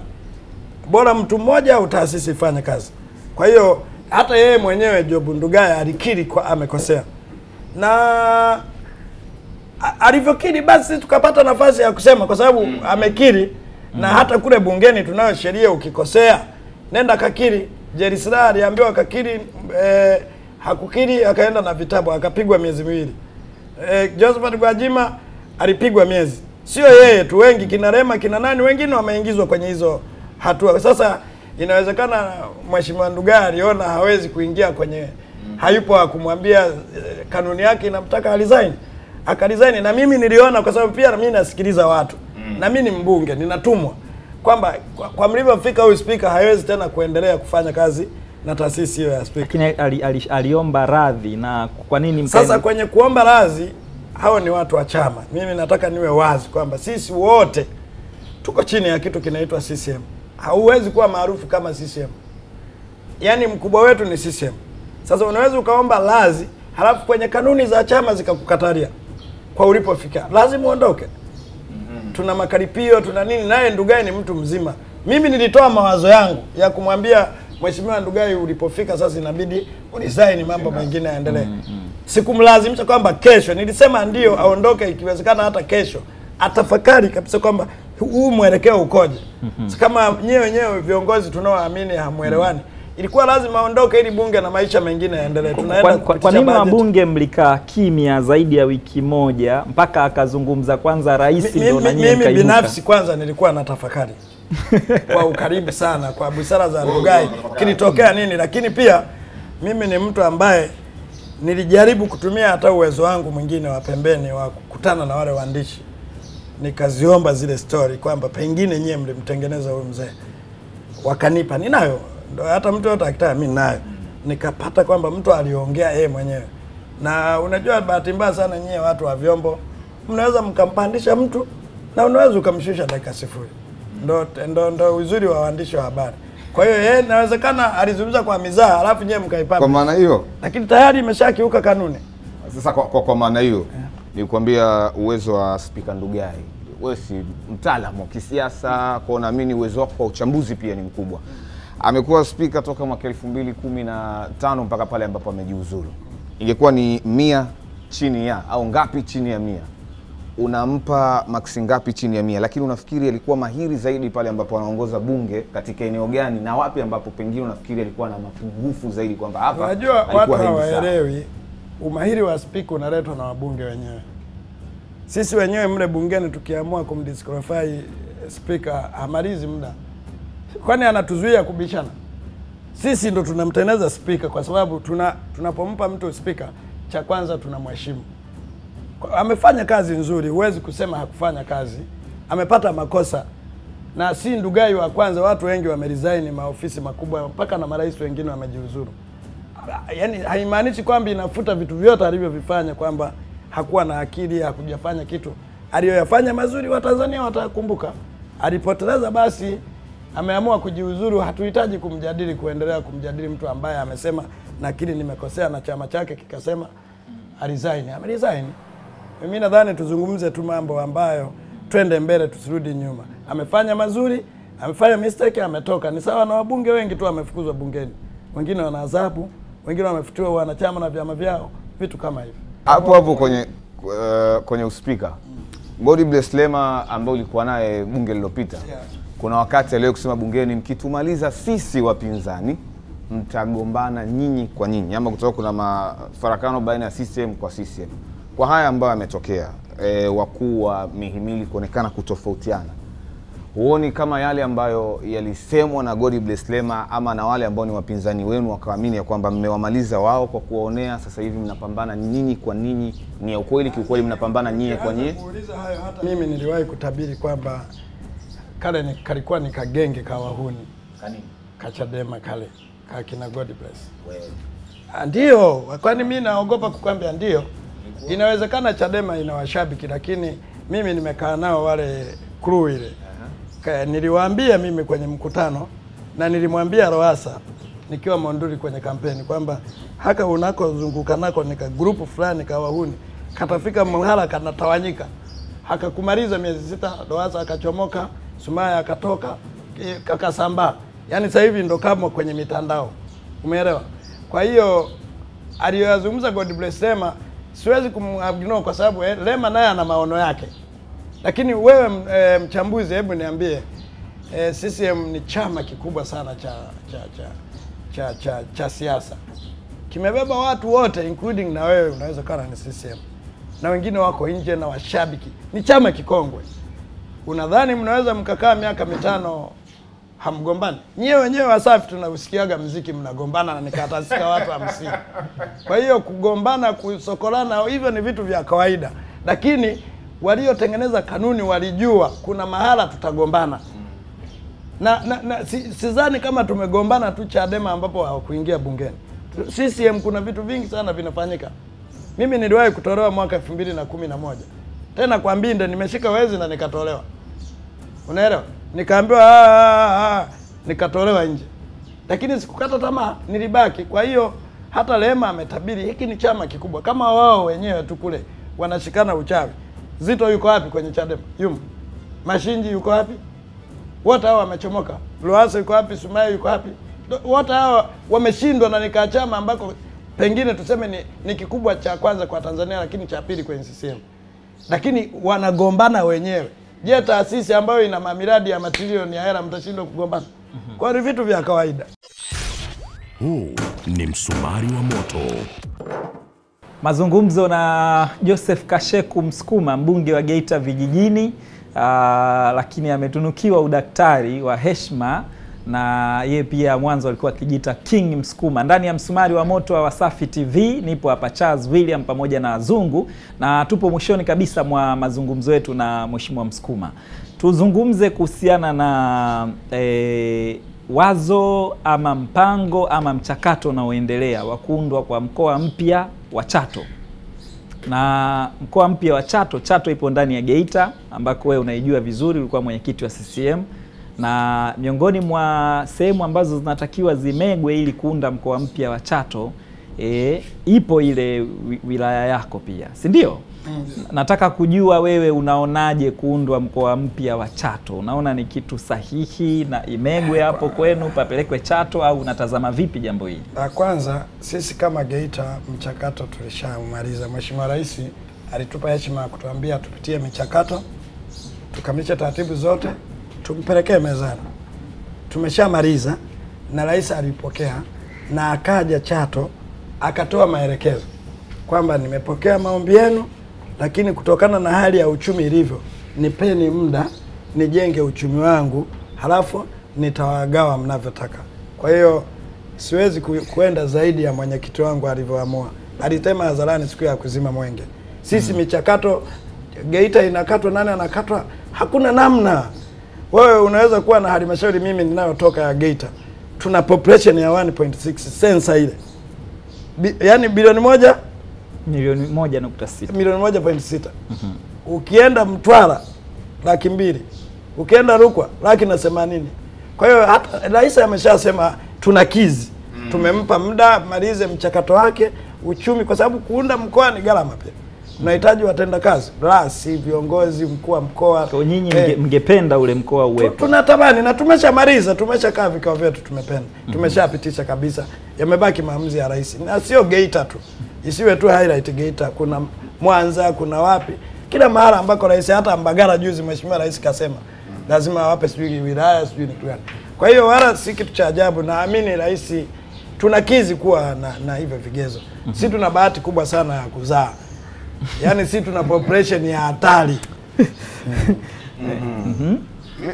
bora mtu mmoja au taasisi ifanye kazi. Kwa hiyo hata yeye mwenyewe Job Ndugai alikiri kwa amekosea, na alivyokiri basi tukapata nafasi ya kusema kwa sababu mm. amekiri mm. na hata kule bungeni tunayo sheria ukikosea. Nenda kakiri. Jerry Silaa aliambiwa kakiri eh, hakukiri akaenda na vitabu akapigwa miezi miwili. Eh, Josephat Gwajima alipigwa miezi. Sio yeye tu wengi kina Rema kina nani wengine wameingizwa kwenye hizo hatua. Sasa inawezekana mheshimiwa Ndugai aliona hawezi kuingia kwenye hayupo akumwambia kumwambia eh, kanuni yake inamtaka alizaini akalizaini na mimi niliona kwa sababu pia mimi nasikiliza watu. Na mimi ni mbunge ninatumwa. Kwamba kwa, kwa mlivyofika huyu spika hawezi tena kuendelea kufanya kazi na taasisi hiyo ya spika lakini ali, ali, aliomba radhi na kwa nini sasa kwenye kuomba radhi hao ni watu wa chama. Mimi nataka niwe wazi kwamba sisi wote tuko chini ya kitu kinaitwa CCM hauwezi kuwa maarufu kama CCM yaani mkubwa wetu ni CCM sasa unaweza ukaomba lazi, halafu kwenye kanuni za chama zikakukatalia kwa ulipofika. Lazima uondoke tuna makaripio tuna nini naye Ndugai ni mtu mzima. Mimi nilitoa mawazo yangu ya kumwambia mheshimiwa Ndugai ulipofika sasa inabidi unisaini, mambo mengine yaendelee. Sikumlazimisha kwamba kesho. Nilisema ndio aondoke ikiwezekana hata kesho. Atafakari kabisa kwamba huu mwelekeo ukoje? Mm -hmm. kama nyewe wenyewe viongozi tunaoamini hamwelewani. Ilikuwa lazima aondoke ili bunge na maisha mengine yaendelee. Tunaenda kwa, kwa, kwa nini wabunge mlikaa kimya zaidi ya wiki moja mpaka akazungumza kwanza rais Ndio na nyinyi mimi binafsi kwanza nilikuwa na tafakari (laughs) kwa ukaribu sana kwa busara za Ndugai. Kilitokea nini, lakini pia mimi ni mtu ambaye nilijaribu kutumia hata uwezo wangu mwingine wa pembeni wa kukutana na wale waandishi, nikaziomba zile story kwamba pengine nyie mlimtengeneza huyu mzee, wakanipa, ninayo ndo hata mtu yote akitaka, mimi nayo, nikapata kwamba mtu aliongea yeye mwenyewe. Na unajua bahati mbaya sana nyie watu wa vyombo mnaweza mkampandisha mtu na unaweza ukamshusha dakika sifuri. Ndo, ndo, ndo uzuri wa waandishi wa habari. Kwa hiyo yeye inawezekana alizungumza kwa mizaa alafu nyie Kwa maana hiyo lakini tayari imeshakiuka kanuni. sasa, kwa, kwa, kwa maana hiyo nilikwambia uwezo wa Spika Ndugai, wewe si mtaalamu wa kisiasa, kwa naamini uwezo wako wa uchambuzi pia ni mkubwa. Amekuwa spika toka mwaka elfu mbili kumi na tano mpaka pale ambapo amejiuzulu. Ingekuwa ni mia chini ya au ngapi chini ya mia unampa maksi ngapi chini ya mia? Lakini unafikiri alikuwa mahiri zaidi pale ambapo anaongoza bunge katika eneo gani, na wapi ambapo pengine unafikiri alikuwa na mapungufu zaidi, kwamba hapa Unajua watu hawaelewi, umahiri wa spika unaletwa na wabunge wenyewe. Sisi wenyewe mle bungeni tukiamua kumdisqualify spika hamalizi muda, kwani anatuzuia kubishana? Sisi ndo tunamtengeneza spika kwa sababu tuna tunapompa mtu spika, cha kwanza tunamheshimu. Amefanya kazi nzuri, huwezi kusema hakufanya kazi. Amepata makosa na si Ndugai wa kwanza, watu wengi wameresign maofisi makubwa, mpaka na marais wengine wamejiuzuru. Yaani haimaanishi kwamba inafuta vitu vyote alivyovifanya, kwamba hakuwa na akili, hakujafanya kitu. Aliyoyafanya mazuri, Watanzania watakumbuka. Alipoteleza basi, ameamua kujiuzuru. Hatuhitaji kumjadili, kuendelea kumjadili mtu ambaye amesema nakili nimekosea, na chama chake kikasema aresign. Ameresign. Mimi nadhani tuzungumze tu mambo ambayo twende mbele, tusirudi nyuma. Amefanya mazuri, amefanya mistake, ametoka. Ni sawa na wabunge wengi tu wamefukuzwa bungeni, wengine wana adhabu, wengine wamefutiwa wanachama na vyama vyao, vitu kama hivyo. hapo hapo kwenye uh, kwenye uspika Godbless Lema ambaye ulikuwa naye bunge lililopita kuna wakati aliwahi kusema bungeni, mkitumaliza sisi wapinzani mtagombana nyinyi kwa nyinyi, ama kutoka kuna mafarakano baina ya CCM kwa CCM. Kwa haya ambayo yametokea, e, wakuu wa mihimili kuonekana kutofautiana, huoni kama yale ambayo yalisemwa na Godbless Lema ama na wale ambao ni wapinzani wenu wakaamini ya kwamba mmewamaliza wao kwa kuwaonea, sasa hivi mnapambana nyinyi kwa ninyi, ni ya ukweli? Kiukweli mnapambana nyie kwa nyie? Hayo hata mimi niliwahi kutabiri kwamba kale ni, kalikuwa ni kagenge ka wahuni kachadema kale kakina Godbless. Bless. Ndio, kwani mi naogopa kukwambia ndio. Inawezekana Chadema ina washabiki, lakini mimi nimekaa nao wale crew ile. Niliwaambia mimi kwenye mkutano na nilimwambia Roasa nikiwa Monduli kwenye kampeni kwamba haka unakozunguka nako ni ka grupu fulani ka wahuni katafika mahala kanatawanyika. Hakakumaliza miezi sita, Roasa akachomoka, Sumaya akatoka, eh, kakasambaa. Yaani sasa hivi ndo kama kwenye mitandao, umeelewa? Kwa hiyo aliyoyazungumza Godbless Lema siwezi kumagnoa kwa sababu eh, Lema naye ana maono yake, lakini wewe eh, mchambuzi, hebu niambie e, CCM ni chama kikubwa sana cha cha cha cha cha, cha siasa kimebeba watu wote including na wewe unaweza kana ni CCM na wengine wako nje na washabiki. Ni chama kikongwe. Unadhani mnaweza mkakaa miaka mitano hamgombani? Nyewe wenyewe Wasafi tunausikiaga mziki mnagombana na nikatasika watu hamsini. Kwa hiyo kugombana, kusokolana, hivyo ni vitu vya kawaida, lakini waliotengeneza kanuni walijua kuna mahala tutagombana na, na, na si, kama tumegombana tu Chadema ambapo hawakuingia bungeni. CCM kuna vitu vingi sana vinafanyika. Mimi niliwahi kutolewa mwaka elfu mbili na kumi na moja tena kwa Mbinde, nimeshika wezi na nikatolewa, unaelewa, nikaambiwa "Ah, ah, ah," nikatolewa nje, lakini sikukata tamaa, nilibaki. Kwa hiyo hata Lema ametabiri hiki ni chama kikubwa, kama wao wenyewe tu kule wanashikana uchawi. Zito yuko wapi kwenye Chadema? Yumo. Mashinji yuko wapi? wote hawa wamechomoka. Lowassa yuko wapi? Sumaye yuko wapi? Wote hao wameshindwa na nikaa chama ambako pengine tuseme ni, ni kikubwa cha kwanza kwa Tanzania, lakini cha pili kwenye CCM, lakini wanagombana wenyewe. Je, taasisi ambayo ina mamiradi ya matrilioni ya hela mtashindwa kugombana? Kwa ni vitu vya kawaida. Huu ni msumari wa moto. Mazungumzo na Joseph Kasheku Msukuma, mbunge wa Geita Vijijini, aa, lakini ametunukiwa udaktari wa heshima na yeye pia mwanzo alikuwa akijiita King Msukuma. Ndani ya msumari wa moto wa Wasafi TV nipo hapa Charles William pamoja na Wazungu, na tupo mwishoni kabisa mwa mazungumzo yetu na Mheshimiwa Msukuma. Tuzungumze kuhusiana na eh, wazo ama mpango ama mchakato unaoendelea wa kuundwa kwa mkoa mpya wa Chato na mkoa mpya wa Chato. Chato ipo ndani ya Geita ambako wewe unaijua vizuri, ulikuwa mwenyekiti wa CCM, na miongoni mwa sehemu ambazo zinatakiwa zimegwe ili kuunda mkoa mpya wa Chato e, ipo ile wilaya yako pia, si ndio? Nataka kujua wewe unaonaje kuundwa mkoa mpya wa Chato? Unaona ni kitu sahihi na imegwe hapo kwenu papelekwe Chato au unatazama vipi jambo hili? La kwanza, sisi kama Geita mchakato tulishamaliza. Mheshimiwa Rais alitupa heshima ya kutuambia tupitie michakato, tukamilishe taratibu zote, tumpelekee mezani. Tumeshamaliza na rais alipokea na akaja Chato akatoa maelekezo kwamba nimepokea maombi yenu, lakini kutokana na hali ya uchumi ilivyo, nipeni muda nijenge uchumi wangu, halafu nitawagawa mnavyotaka. Kwa hiyo siwezi ku, kuenda zaidi ya mwenyekiti wangu alivyoamua. Alitema hadharani siku ya kuzima mwenge. Sisi michakato Geita inakatwa, nani anakatwa, hakuna namna. Wewe unaweza kuwa na halmashauri, mimi ninayotoka ya Geita, tuna population ya 1.6 sensa ile Bi, yani bilioni moja Milioni moja nukta sita. milioni moja point sita. Ukienda Mtwara laki mbili. Ukienda Rukwa laki na themanini. Kwa hiyo hata rais ameshasema tuna kizi. Tumempa muda malize mchakato wake uchumi kwa sababu kuunda mkoa ni gharama pia. Unahitaji watenda kazi. Rasi, viongozi mkuu wa mkoa. Kwa nyinyi Eh, mngependa ule mkoa uwepo. tunatamani na tumeshamaliza, tumeshakaa vikao vyetu, tumependa. Tumeshapitisha kabisa, yamebaki maamuzi ya rais, na sio Geita tu, isiwe tu highlight Geita, kuna Mwanza, kuna wapi, kila mahala ambako rais, hata mbagara juzi mheshimiwa rais kasema lazima awape sijui wilaya sijui kitu gani. Kwa hiyo wala si kitu cha ajabu, naamini rais tunakizi kuwa na, na hivyo vigezo. Si tuna bahati kubwa sana ya kuzaa, yaani si tuna population ya hatari. (laughs)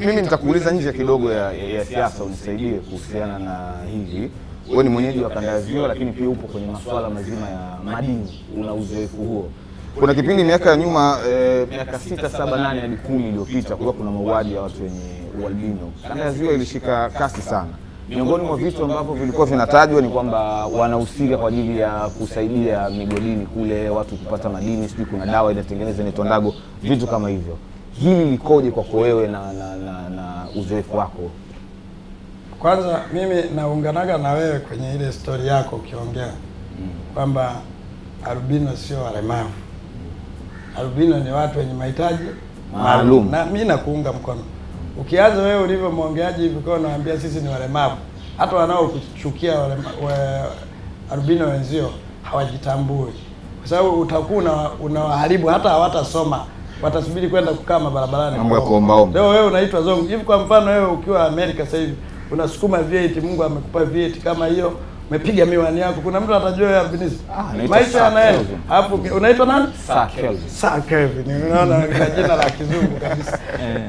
Mimi nitakuuliza nje kidogo ya, ya, ya siasa unisaidie kuhusiana na hivi. Wewe ni mwenyeji wa kanda ya Ziwa, lakini pia upo kwenye masuala mazima ya madini, una uzoefu huo. Kuna kipindi miaka ya nyuma eh, miaka sita saba nane hadi kumi iliyopita kulikuwa kuna mauaji ya watu wenye ualbino. Kanda ya Ziwa ilishika kasi sana. Miongoni mwa vitu ambavyo vilikuwa vinatajwa ni kwamba wanahusika kwa ajili ya kusaidia migodini kule watu kupata madini, sijui kuna dawa inatengeneza inaitwa ndago, vitu kama hivyo. Hili likoje kwako wewe na, na, na, na uzoefu wako? Kwanza mimi naunganaga na wewe kwenye ile stori yako ukiongea kwamba albino sio walemavu. Albino ni watu wenye mahitaji Maalum. na mi nakuunga mkono. Ukianza wewe ulivyo mwongeaji hivi kwa unaambia sisi ni walemavu, hata wanaokuchukia wale, we- albino wenzio hawajitambui. kwa sababu utakuwa una- unawaharibu hata hawatasoma watasubiri kwenda kukaa mabarabarani Mambo ya kuombaomba. leo wewe unaitwa zongo hivi kwa mfano wewe ukiwa Amerika sasa hivi unasukuma V8 Mungu amekupa V8 kama hiyo. Umepiga miwani yako. Kuna mtu atajua wewe albinism Ah, maisha yanaenda. Hapo unaitwa nani? Sir Kelvin. Sir Kelvin, unaona (laughs) na jina la kizungu kabisa.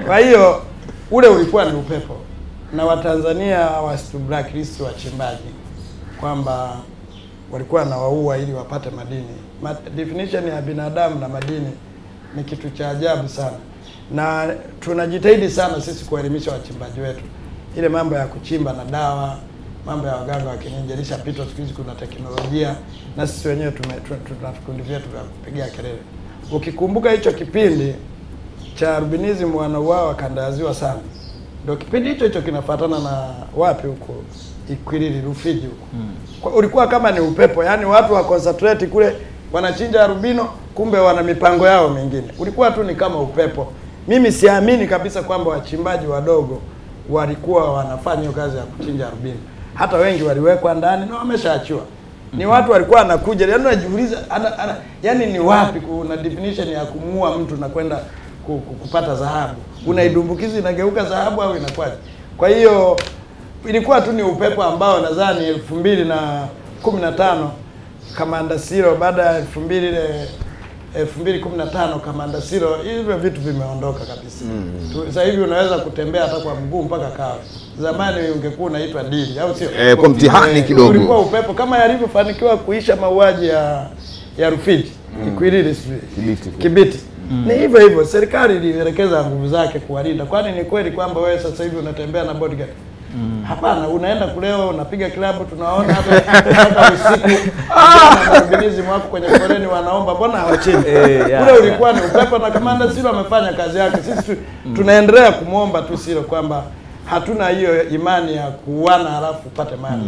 Kwa hiyo ule ulikuwa ni upepo, na Watanzania wasitu blacklist wachimbaji kwamba walikuwa na waua ili wapate madini. Ma, definition ya binadamu na madini ni kitu cha ajabu sana, na tunajitahidi sana sisi kuelimisha wachimbaji wetu ile mambo ya kuchimba na dawa, mambo ya waganga wa kienyeji ilishapitwa. Siku hizi kuna teknolojia, na sisi wenyewe tume- tu- tu- tuna vikundi vyetu vya kupigia kelele. Ukikumbuka hicho kipindi cha albinism wanauawa kanda ya ziwa sana, ndio kipindi hicho hicho kinafuatana na wapi huko Ikwiriri, Rufiji huko hmm. ulikuwa kama ni upepo, yaani watu wa concentrate kule wanachinja arubino, kumbe wana mipango yao mingine. Ulikuwa tu ni kama upepo. Mimi siamini kabisa kwamba wachimbaji wadogo walikuwa wanafanya hiyo kazi ya kuchinja albino. Hata wengi waliwekwa ndani na wameshaachiwa. Ni watu walikuwa anakuja yaani unajiuliza yaani ni wapi kuna definition ya kumuua mtu na kwenda ku- ku- kupata dhahabu. Unaidumbukiza inageuka dhahabu au inakwaje? Kwa hiyo ilikuwa tu ni upepo ambao nadhani elfu mbili na kumi na tano Kamanda Siro baada ya elfu mbili ile elfu mbili kumi na tano Kamanda Siro, hivyo vitu vimeondoka kabisa. Tu- Sasa hivi unaweza kutembea hata kwa mguu mpaka Kawe. Zamani ungekuwa unaitwa dili, au sio? Eh, kwa mtihani Eh, kidogo. Ulikuwa upepo kama yalivyofanikiwa kuisha mauaji ya ya Rufiji Ikwiriri, sijui. Kibiti. Kibiti. Ni hivyo hivyo, serikali ilielekeza nguvu zake kuwalinda. Kwani ni kweli kwamba wewe sasa hivi unatembea na bodyguard? Hapana, unaenda kulewa, unapiga klabu, tunaona hata (laughs) hata usiku ah! na albinism wako kwenye foleni wanaomba, mbona hawachini? Eh, ya, Ule ulikuwa ni upepo, na kamanda Silo amefanya kazi yake. Sisi tu, tunaendelea kumwomba tu Siro kwamba hatuna hiyo imani ya kuuana halafu upate mali.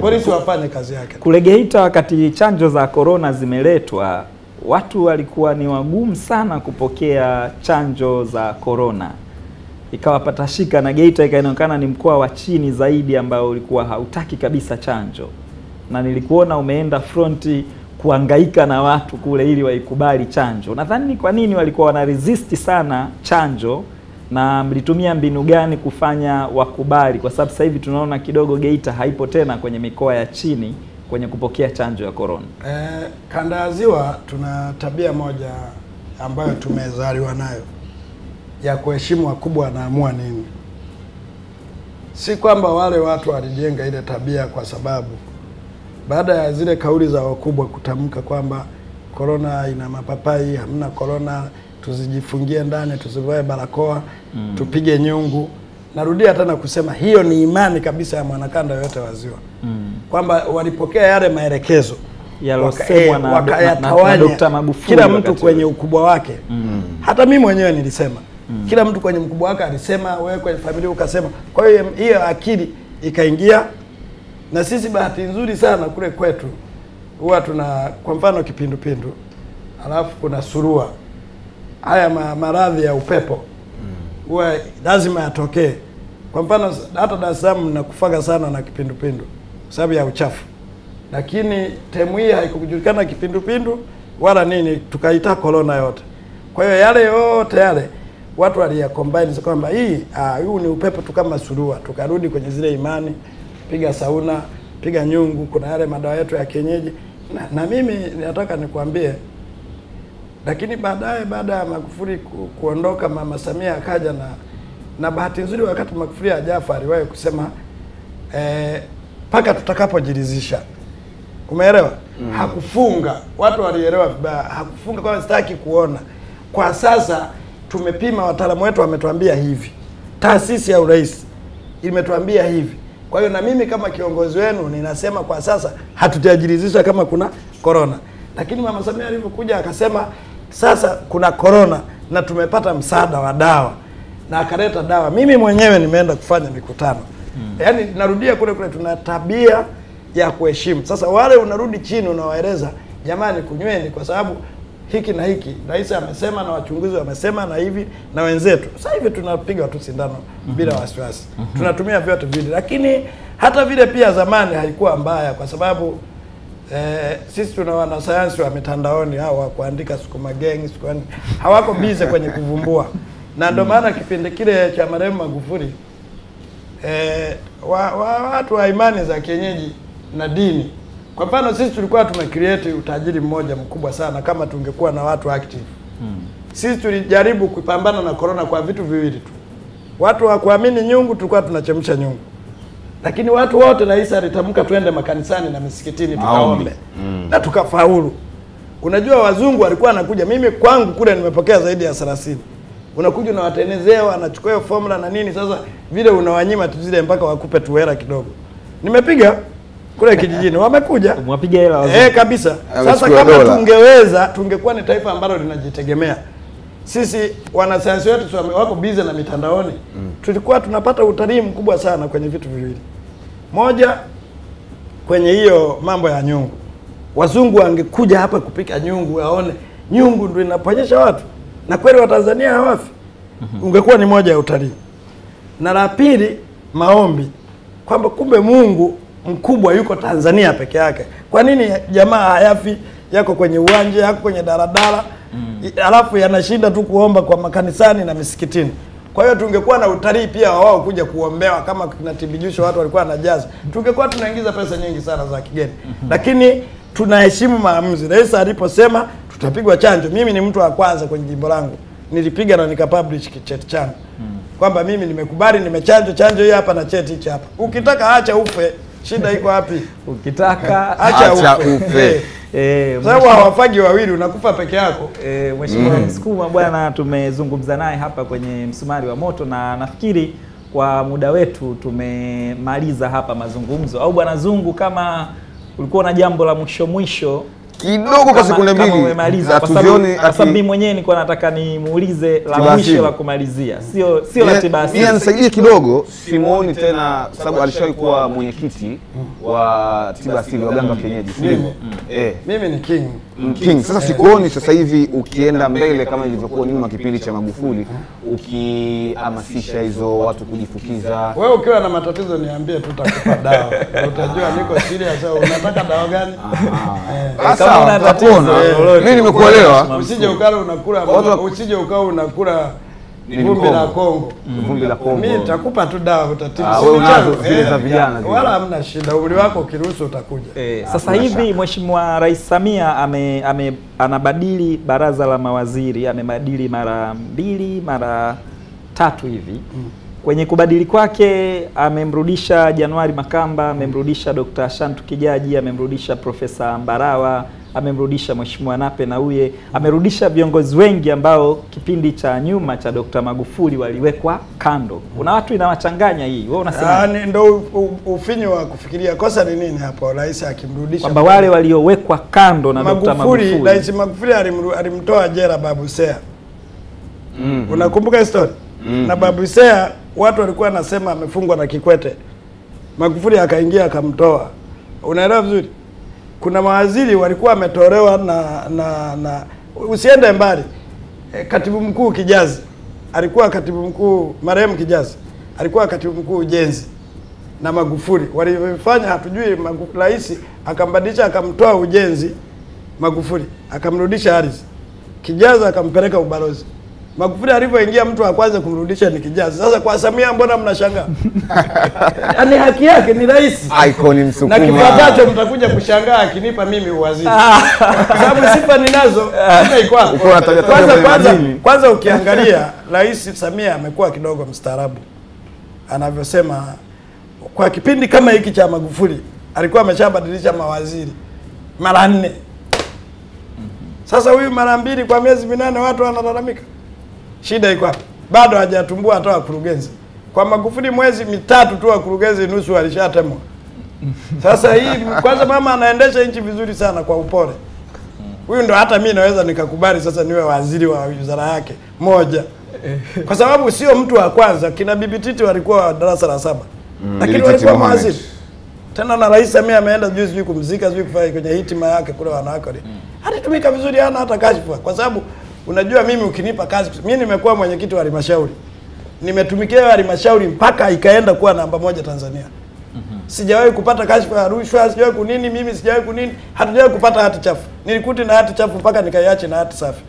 Polisi wafanye kazi yake. Kule Geita wakati chanjo za korona zimeletwa, watu walikuwa ni wagumu sana kupokea chanjo za korona, ikawa patashika, na Geita ikaonekana ni mkoa wa chini zaidi ambao ulikuwa hautaki kabisa chanjo, na nilikuona umeenda fronti kuangaika na watu kule ili waikubali chanjo. Nadhani kwa nini walikuwa wana resist sana chanjo na mlitumia mbinu gani kufanya wakubali? Kwa sababu sasa hivi tunaona kidogo Geita haipo tena kwenye mikoa ya chini kwenye kupokea chanjo ya korona. Eh, kanda ya ziwa tuna tabia moja ambayo tumezaliwa nayo ya kuheshimu wakubwa anaamua nini. Si kwamba wale watu walijenga ile tabia kwa sababu baada ya zile kauli za wakubwa kutamka kwamba korona ina mapapai, hamna korona, tuzijifungie ndani, tuzivae barakoa, mm. tupige nyungu. Narudia tena kusema hiyo ni imani kabisa ya mwanakanda yote wa ziwa kwamba walipokea yale maelekezo Yalosemwa na- na- na, na Dr. Magufuli kila mtu kwenye ukubwa wake. mm. Hata mimi mwenyewe nilisema kila mtu kwenye mkubwa wake alisema, wewe kwenye familia ukasema. Kwa hiyo hiyo akili ikaingia, na sisi bahati nzuri sana kule kwetu huwa tuna kwa mfano kipindupindu, alafu kuna surua, haya ma, maradhi ya upepo huwa mm. lazima yatokee. Kwa mfano hata Dar es Salaam nakufaga sana na kipindupindu kwa sababu ya uchafu, lakini temu hii haikujulikana kipindupindu wala nini, tukaita korona yote. Kwa hiyo yale yote yale watu waliyacombine kwamba hii ah, huu ni upepo tu kama surua, tukarudi kwenye zile imani, piga sauna, piga nyungu, kuna yale madawa yetu ya kienyeji na, na mimi nataka nikwambie lakini baadaye baada ya Magufuli ku, kuondoka Mama Samia akaja na na bahati nzuri, wakati Magufuli hajafa aliwahi kusema mpaka eh, tutakapojiridhisha. Umeelewa? mm. Hakufunga, watu walielewa vibaya. Hakufunga kwa sitaki kuona. Kwa sasa tumepima, wataalamu wetu wametuambia hivi, taasisi ya urais imetuambia hivi. Kwa hiyo na mimi kama kiongozi wenu ninasema kwa sasa hatujajiridhisha kama kuna korona, lakini mama Samia alivyokuja akasema sasa kuna korona na tumepata msaada wa dawa na akaleta dawa. Mimi mwenyewe nimeenda kufanya mikutano hmm. Yaani narudia kule kule, tuna tabia ya kuheshimu. Sasa wale unarudi chini unawaeleza jamani, kunyweni kwa sababu hiki na hiki, rais amesema na wachunguzi wamesema na hivi na wenzetu. Sasa hivi tunapiga tu sindano bila wasiwasi, tunatumia vyote vile, lakini hata vile pia zamani haikuwa mbaya, kwa sababu Eh, sisi tuna wanasayansi wa mitandaoni hao wa kuandika sukuma gang sukuma hawako bize kwenye kuvumbua, na ndio maana kipindi kile cha marehemu Magufuli eh, wa, wa, watu wa imani za kienyeji na dini, kwa mfano sisi tulikuwa tumecreate utajiri mmoja mkubwa sana kama tungekuwa na watu active. Hmm. Sisi tulijaribu kupambana na corona kwa vitu viwili tu, watu wa kuamini nyungu, tulikuwa tunachemsha nyungu lakini watu wote rais alitamka twende makanisani na misikitini tukaombe. Hmm. na tukafaulu. Unajua wazungu walikuwa wanakuja, mimi kwangu kule nimepokea zaidi ya 30. Unakuja unawatenezea, wanachukua hiyo formula na nini, sasa vile unawanyima tu zile mpaka wakupe tuwera kidogo. Nimepiga kule kijijini, wamekuja Mwapiga hela wazungu. Eh, kabisa. Sasa kama tungeweza, tungekuwa ni taifa ambalo linajitegemea. Sisi wanasayansi wetu wako bize na mitandaoni, mm. tulikuwa tunapata utalii mkubwa sana kwenye vitu viwili. Moja, kwenye hiyo mambo ya nyungu, wazungu wangekuja hapa kupika nyungu, waone nyungu ndio inaponyesha watu, na kweli Watanzania hawafi, ungekuwa ni moja ya utalii na la pili maombi kwamba kumbe Mungu mkubwa yuko Tanzania peke yake. Kwa nini jamaa hayafi, yako kwenye uwanja, yako kwenye daladala mm. alafu yanashinda tu kuomba kwa makanisani na misikitini? Kwa hiyo tungekuwa na utalii pia wa wao kuja kuombewa kama kina Tibijusho watu walikuwa wanajaza, tungekuwa tunaingiza pesa nyingi sana za kigeni. mm -hmm. Lakini tunaheshimu maamuzi. Rais aliposema tutapigwa chanjo, mimi ni mtu wa kwanza kwenye jimbo langu nilipiga na nikapublish cheti changu mm. kwamba mimi nimekubali, nimechanjwa chanjo hii hapa na cheti hichi hapa. Ukitaka acha ufe, shida iko wapi? Ukitaka Acha, Acha ufe, ufe. Eh, eh, sababu hawafagi wawili, unakufa peke yako. Eh, Mheshimiwa mm. Msukuma bwana, tumezungumza naye hapa kwenye msumari wa moto, na nafikiri kwa muda wetu tumemaliza hapa mazungumzo. Au bwana Zungu, kama ulikuwa na jambo la mwisho mwisho kidogo kwa sekunde mbili hatuvioni kwa mimi mwenyewe nilikuwa nataka nimuulize la mwisho la kumalizia, sio sio la Tibasi. Nisaidie kidogo, simuoni tena kwa sababu alishawahi kuwa mwenyekiti wa tiba asili waganga wa kienyeji? Eh, Mimi ni king. King. Sasa sikuoni sasa hivi ukienda mbele kama ilivyokuwa nyuma kipindi cha Magufuli, ukihamasisha hizo watu kujifukiza. Wewe ukiwa na matatizo niambie, tutakupa dawa. (laughs) Utajua niko serious au unataka dawa gani? Sasa tutapona. lolote. Mimi nimekuelewa. Usije ukala unakula usije ukao unakula vumbi la Kongo. Vumbi la Kongo. Mimi nitakupa tu dawa utatibu. Ah, wewe unazo zile Eh, za vijana zile. Wala hamna shida. Umri wako ukiruhusu utakuja. Eh, sasa hivi Mheshimiwa Rais Samia ame, ame, anabadili baraza la mawaziri, amebadili mara mbili mara tatu hivi. Kwenye kubadili kwake amemrudisha Januari Makamba, amemrudisha Dr. Shantu Kijaji, amemrudisha Profesa Mbarawa, amemrudisha Mheshimiwa Nape Nnauye, amerudisha viongozi wengi ambao kipindi cha nyuma cha Dr. Magufuli waliwekwa kando. Kuna watu inawachanganya hii. Wewe unasema ndio ufinyo wa kufikiria kosa ni nini hapo, rais akimrudisha kwamba wale waliowekwa kando na Dr. Magufuli, Magufuli Rais Magufuli alimtoa jela Babu Seya. Unakumbuka historia mm -hmm. Na Babu Seya watu walikuwa nasema amefungwa na Kikwete. Magufuli akaingia akamtoa. Unaelewa vizuri? Kuna mawaziri walikuwa wametolewa na na na usiende mbali. E, katibu mkuu Kijazi alikuwa katibu mkuu marehemu Kijazi alikuwa katibu mkuu ujenzi na Magufuli walivyofanya hatujui. Rais akambadilisha akamtoa ujenzi Magufuli akamrudisha ardhi, Kijazi akampeleka ubalozi. Magufuli alivyoingia mtu wa kwanza kumrudisha ni Kijazi. Sasa kwa Samia mbona mnashangaa? (laughs) Yaani haki yake ni rais Icon na kifuatacho mtakuja kushangaa akinipa mimi uwaziri, kwa sababu sifa ninazo. sasa iko hapo. Kwanza kwanza kwanza, ukiangalia Rais Samia amekuwa kidogo mstaarabu anavyosema. Kwa kipindi kama hiki cha Magufuli alikuwa ameshabadilisha mawaziri mara nne. Sasa huyu mara mbili kwa miezi minane, watu wanalalamika. Shida iko wapi? bado hajatumbua hata wakurugenzi. Kwa Magufuli mwezi mitatu tu wakurugenzi nusu walishatemwa. Sasa hii kwanza, mama anaendesha nchi vizuri sana kwa upole. Huyu ndo hata mi naweza nikakubali sasa niwe waziri wa wizara yake moja, kwa sababu sio mtu wa kwanza. Kina Bibi Titi walikuwa wa darasa la saba mm, lakini walikuwa mawaziri tena, na Rais Samia ameenda juu sijui kumzika sijui kufanya kwenye hitima yake kule wanawake wale alitumika vizuri, hana hata kashfa, kwa sababu unajua mimi ukinipa kazi, mimi nimekuwa mwenyekiti wa halmashauri, nimetumikia halmashauri mpaka ikaenda kuwa namba moja Tanzania. sijawahi kupata kashfa ya rushwa, sijawahi kunini, mimi sijawahi kunini, hatujawahi kupata hati chafu. Nilikuti na hati chafu mpaka nikaiache na hati safi.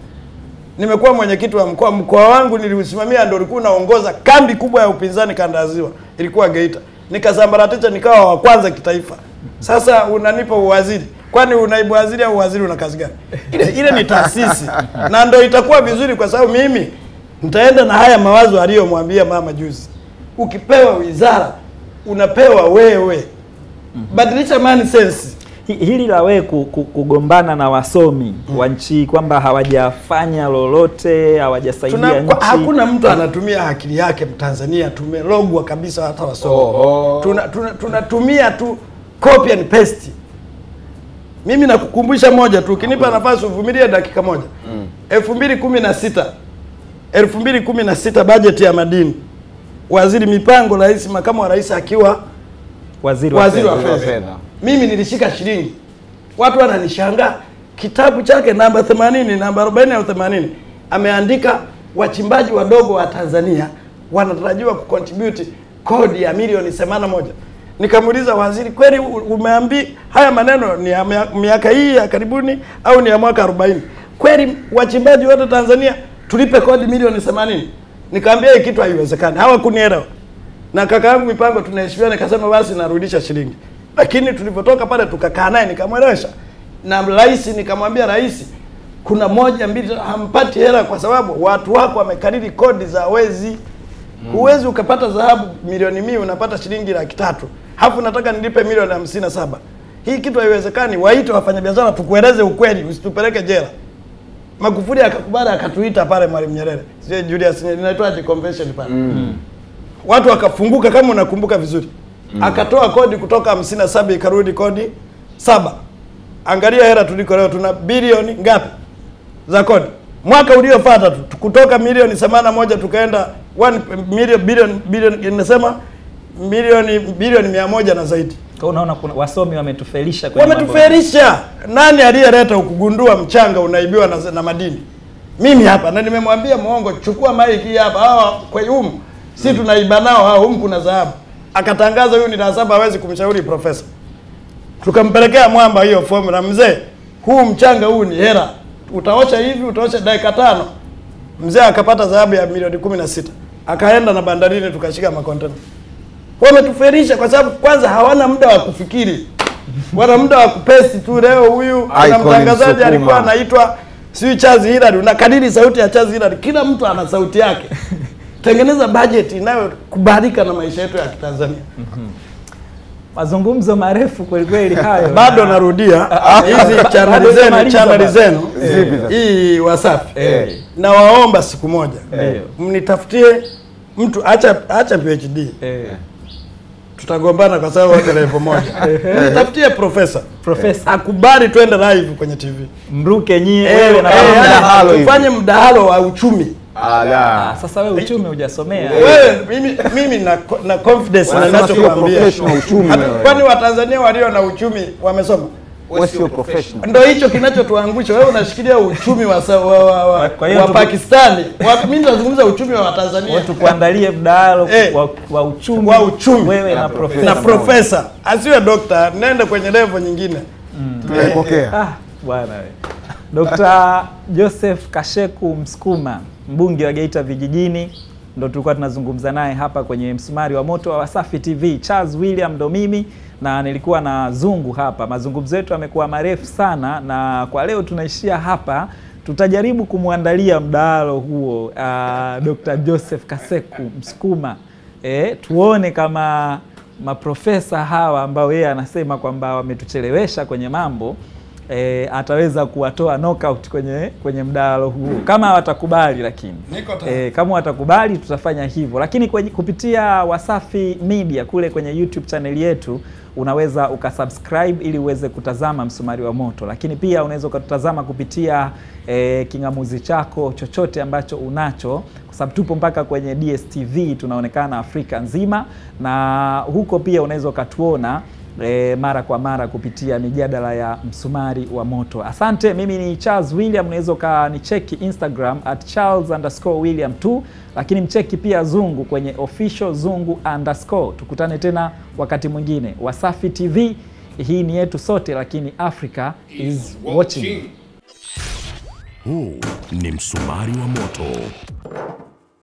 Nimekuwa mwenyekiti wa mkoa, mkoa wangu niliusimamia, ndio ulikuwa unaongoza kambi kubwa ya upinzani kanda ya Ziwa, ilikuwa Geita. Nikasambaratisha, nikawa wa kwanza kitaifa. Sasa unanipa uwaziri, kwani unaibu waziri au waziri una kazi gani? Ile, ile ni taasisi (laughs) na ndio itakuwa vizuri, kwa sababu mimi nitaenda na haya mawazo aliyomwambia mama juzi. Ukipewa wizara unapewa wewe, badilisha money sense. Hili la wewe ku- ku- kugombana na wasomi wa nchi kwamba hawajafanya lolote hawajasaidia nchi hakuna mtu anatumia akili yake Mtanzania, tumelogwa kabisa hata wasomi. Oho. Tuna, tuna, tunatumia tu copy and paste. Mimi nakukumbusha moja tu, ukinipa nafasi uvumilie dakika moja. elfu mbili kumi na sita elfu mbili kumi na sita bajeti ya madini, waziri mipango, rais, makamu wa rais akiwa waziri wa waziri wa fedha. Mimi nilishika shilingi, watu wananishangaa. Kitabu chake namba 80 namba 40 au 80 ameandika wachimbaji wadogo wa Tanzania wanatarajiwa kucontribute kodi ya milioni 81. Nikamuuliza waziri, kweli umeambi haya maneno ni ya miaka hii ya karibuni au ni ya mwaka 40? Kweli wachimbaji wote Tanzania tulipe kodi milioni 80? Nikamwambia hii kitu haiwezekani, hawakunielewa na kaka yangu mipango tunaheshimiana, nikasema basi narudisha shilingi. Lakini tulipotoka pale tukakaa naye nikamwelewesha, na rais nikamwambia, rais, kuna moja mbili, hampati hela kwa sababu watu wako wamekariri kodi za wezi. Huwezi ukapata dhahabu milioni mia unapata shilingi laki tatu hafu nataka nilipe milioni hamsini na saba. Hii kitu haiwezekani. Waite wafanyabiashara tukueleze ukweli, usitupeleke jela. Magufuli akakubali akatuita pale Mwalimu Nyerere, sio Julius, inaitwaje convention pale? Watu wakafunguka kama unakumbuka vizuri. Akatoa kodi kutoka hamsini na saba ikarudi kodi saba. Angalia hera tuliko leo tuna bilioni ngapi za kodi? Mwaka uliofuata tu kutoka milioni themanini na moja tukaenda 1 milioni bilioni bilioni inasema milioni bilioni mia moja na zaidi Kwa unaona kuna wasomi wametufelisha kwenye mambo- wametuferisha. Nani aliyeleta ukugundua mchanga unaibiwa na, na madini? Mimi hapa na nimemwambia muongo, chukua maiki hapa, hawa kwa humu si tunaiba nao hao, humu kuna dhahabu. Akatangaza huyu ni darasa saba, hawezi kumshauri profesa. Tukampelekea mwamba hiyo formula, mzee, huu mchanga huu ni hela, utaosha hivi, utaosha dakika tano. Mzee akapata dhahabu ya milioni kumi na sita akaenda na bandarini, tukashika makontena wametuferisha kwa sababu kwanza hawana muda wa kufikiri, wana muda wa kupesi tu. Leo huyu ana mtangazaji alikuwa anaitwa sijui Charles Hilary, unakadiri sauti ya Charles Hilary, kila mtu ana sauti yake. Tengeneza bajeti inayokubalika na maisha yetu ya Kitanzania. mazungumzo marefu kweli kweli (laughs) hayo Bado narudia hizi Bado chaneli zenu, chaneli zenu Zipi sasa? hii Wasafi, Eh. nawaomba siku moja Ndio. mnitafutie mtu, acha acha PhD eh, tutagombana kwa sababu wote level moja. (laughs) Tafutie profesa profesa akubali twende live kwenye TV. mruke nyie Eh, wewe na eh, mdahalo hivi. tufanye mdahalo wa uchumi. Ala. Ah, sasa wewe uchumi hujasomea Wewe mimi mimi na, na confidence na ninachokuambia. Kwani Watanzania walio na uchumi wamesoma? Wewe sio professional. Ndio hicho kinachotuangusha. Wewe unashikilia uchumi wa wa, wa, wa, Kwa hiyo wa Pakistani. Mimi nazungumza uchumi wa Watanzania. tukuandalie mdahalo Eh. wa, wa uchumi Wa uchumi. wewe na Na profesa na profesa asiwe dokta, nenda kwenye level nyingine. Tunaipokea. Ah, bwana wewe. Dr. Joseph Kasheku Msukuma, mbunge wa Geita vijijini, ndo tulikuwa tunazungumza naye hapa kwenye msumari wa moto wa Wasafi TV. Charles William ndo mimi na nilikuwa na Zungu hapa. Mazungumzo yetu yamekuwa marefu sana, na kwa leo tunaishia hapa. Tutajaribu kumwandalia mdahalo huo uh, Dr. Joseph Kaseku Msukuma e, tuone kama maprofesa hawa ambao yeye anasema kwamba wametuchelewesha kwenye mambo e, ataweza kuwatoa knockout kwenye kwenye mdahalo huu kama watakubali, lakini. E, kama watakubali tutafanya hivyo, lakini kwenye, kupitia Wasafi Media kule kwenye YouTube channel yetu unaweza ukasubscribe ili uweze kutazama msumari wa moto, lakini pia unaweza ukatutazama kupitia e, kingamuzi chako chochote ambacho unacho, kwa sababu tupo mpaka kwenye DSTV tunaonekana Afrika nzima, na huko pia unaweza ukatuona e, mara kwa mara kupitia mijadala ya msumari wa moto. Asante, mimi ni Charles William, unaweza ukanicheki Instagram at Charles underscore William 2, lakini mcheki pia Zungu kwenye official Zungu underscore. Tukutane tena wakati mwingine. Wasafi TV hii ni yetu sote, lakini Africa is watching. Huu ni msumari wa moto.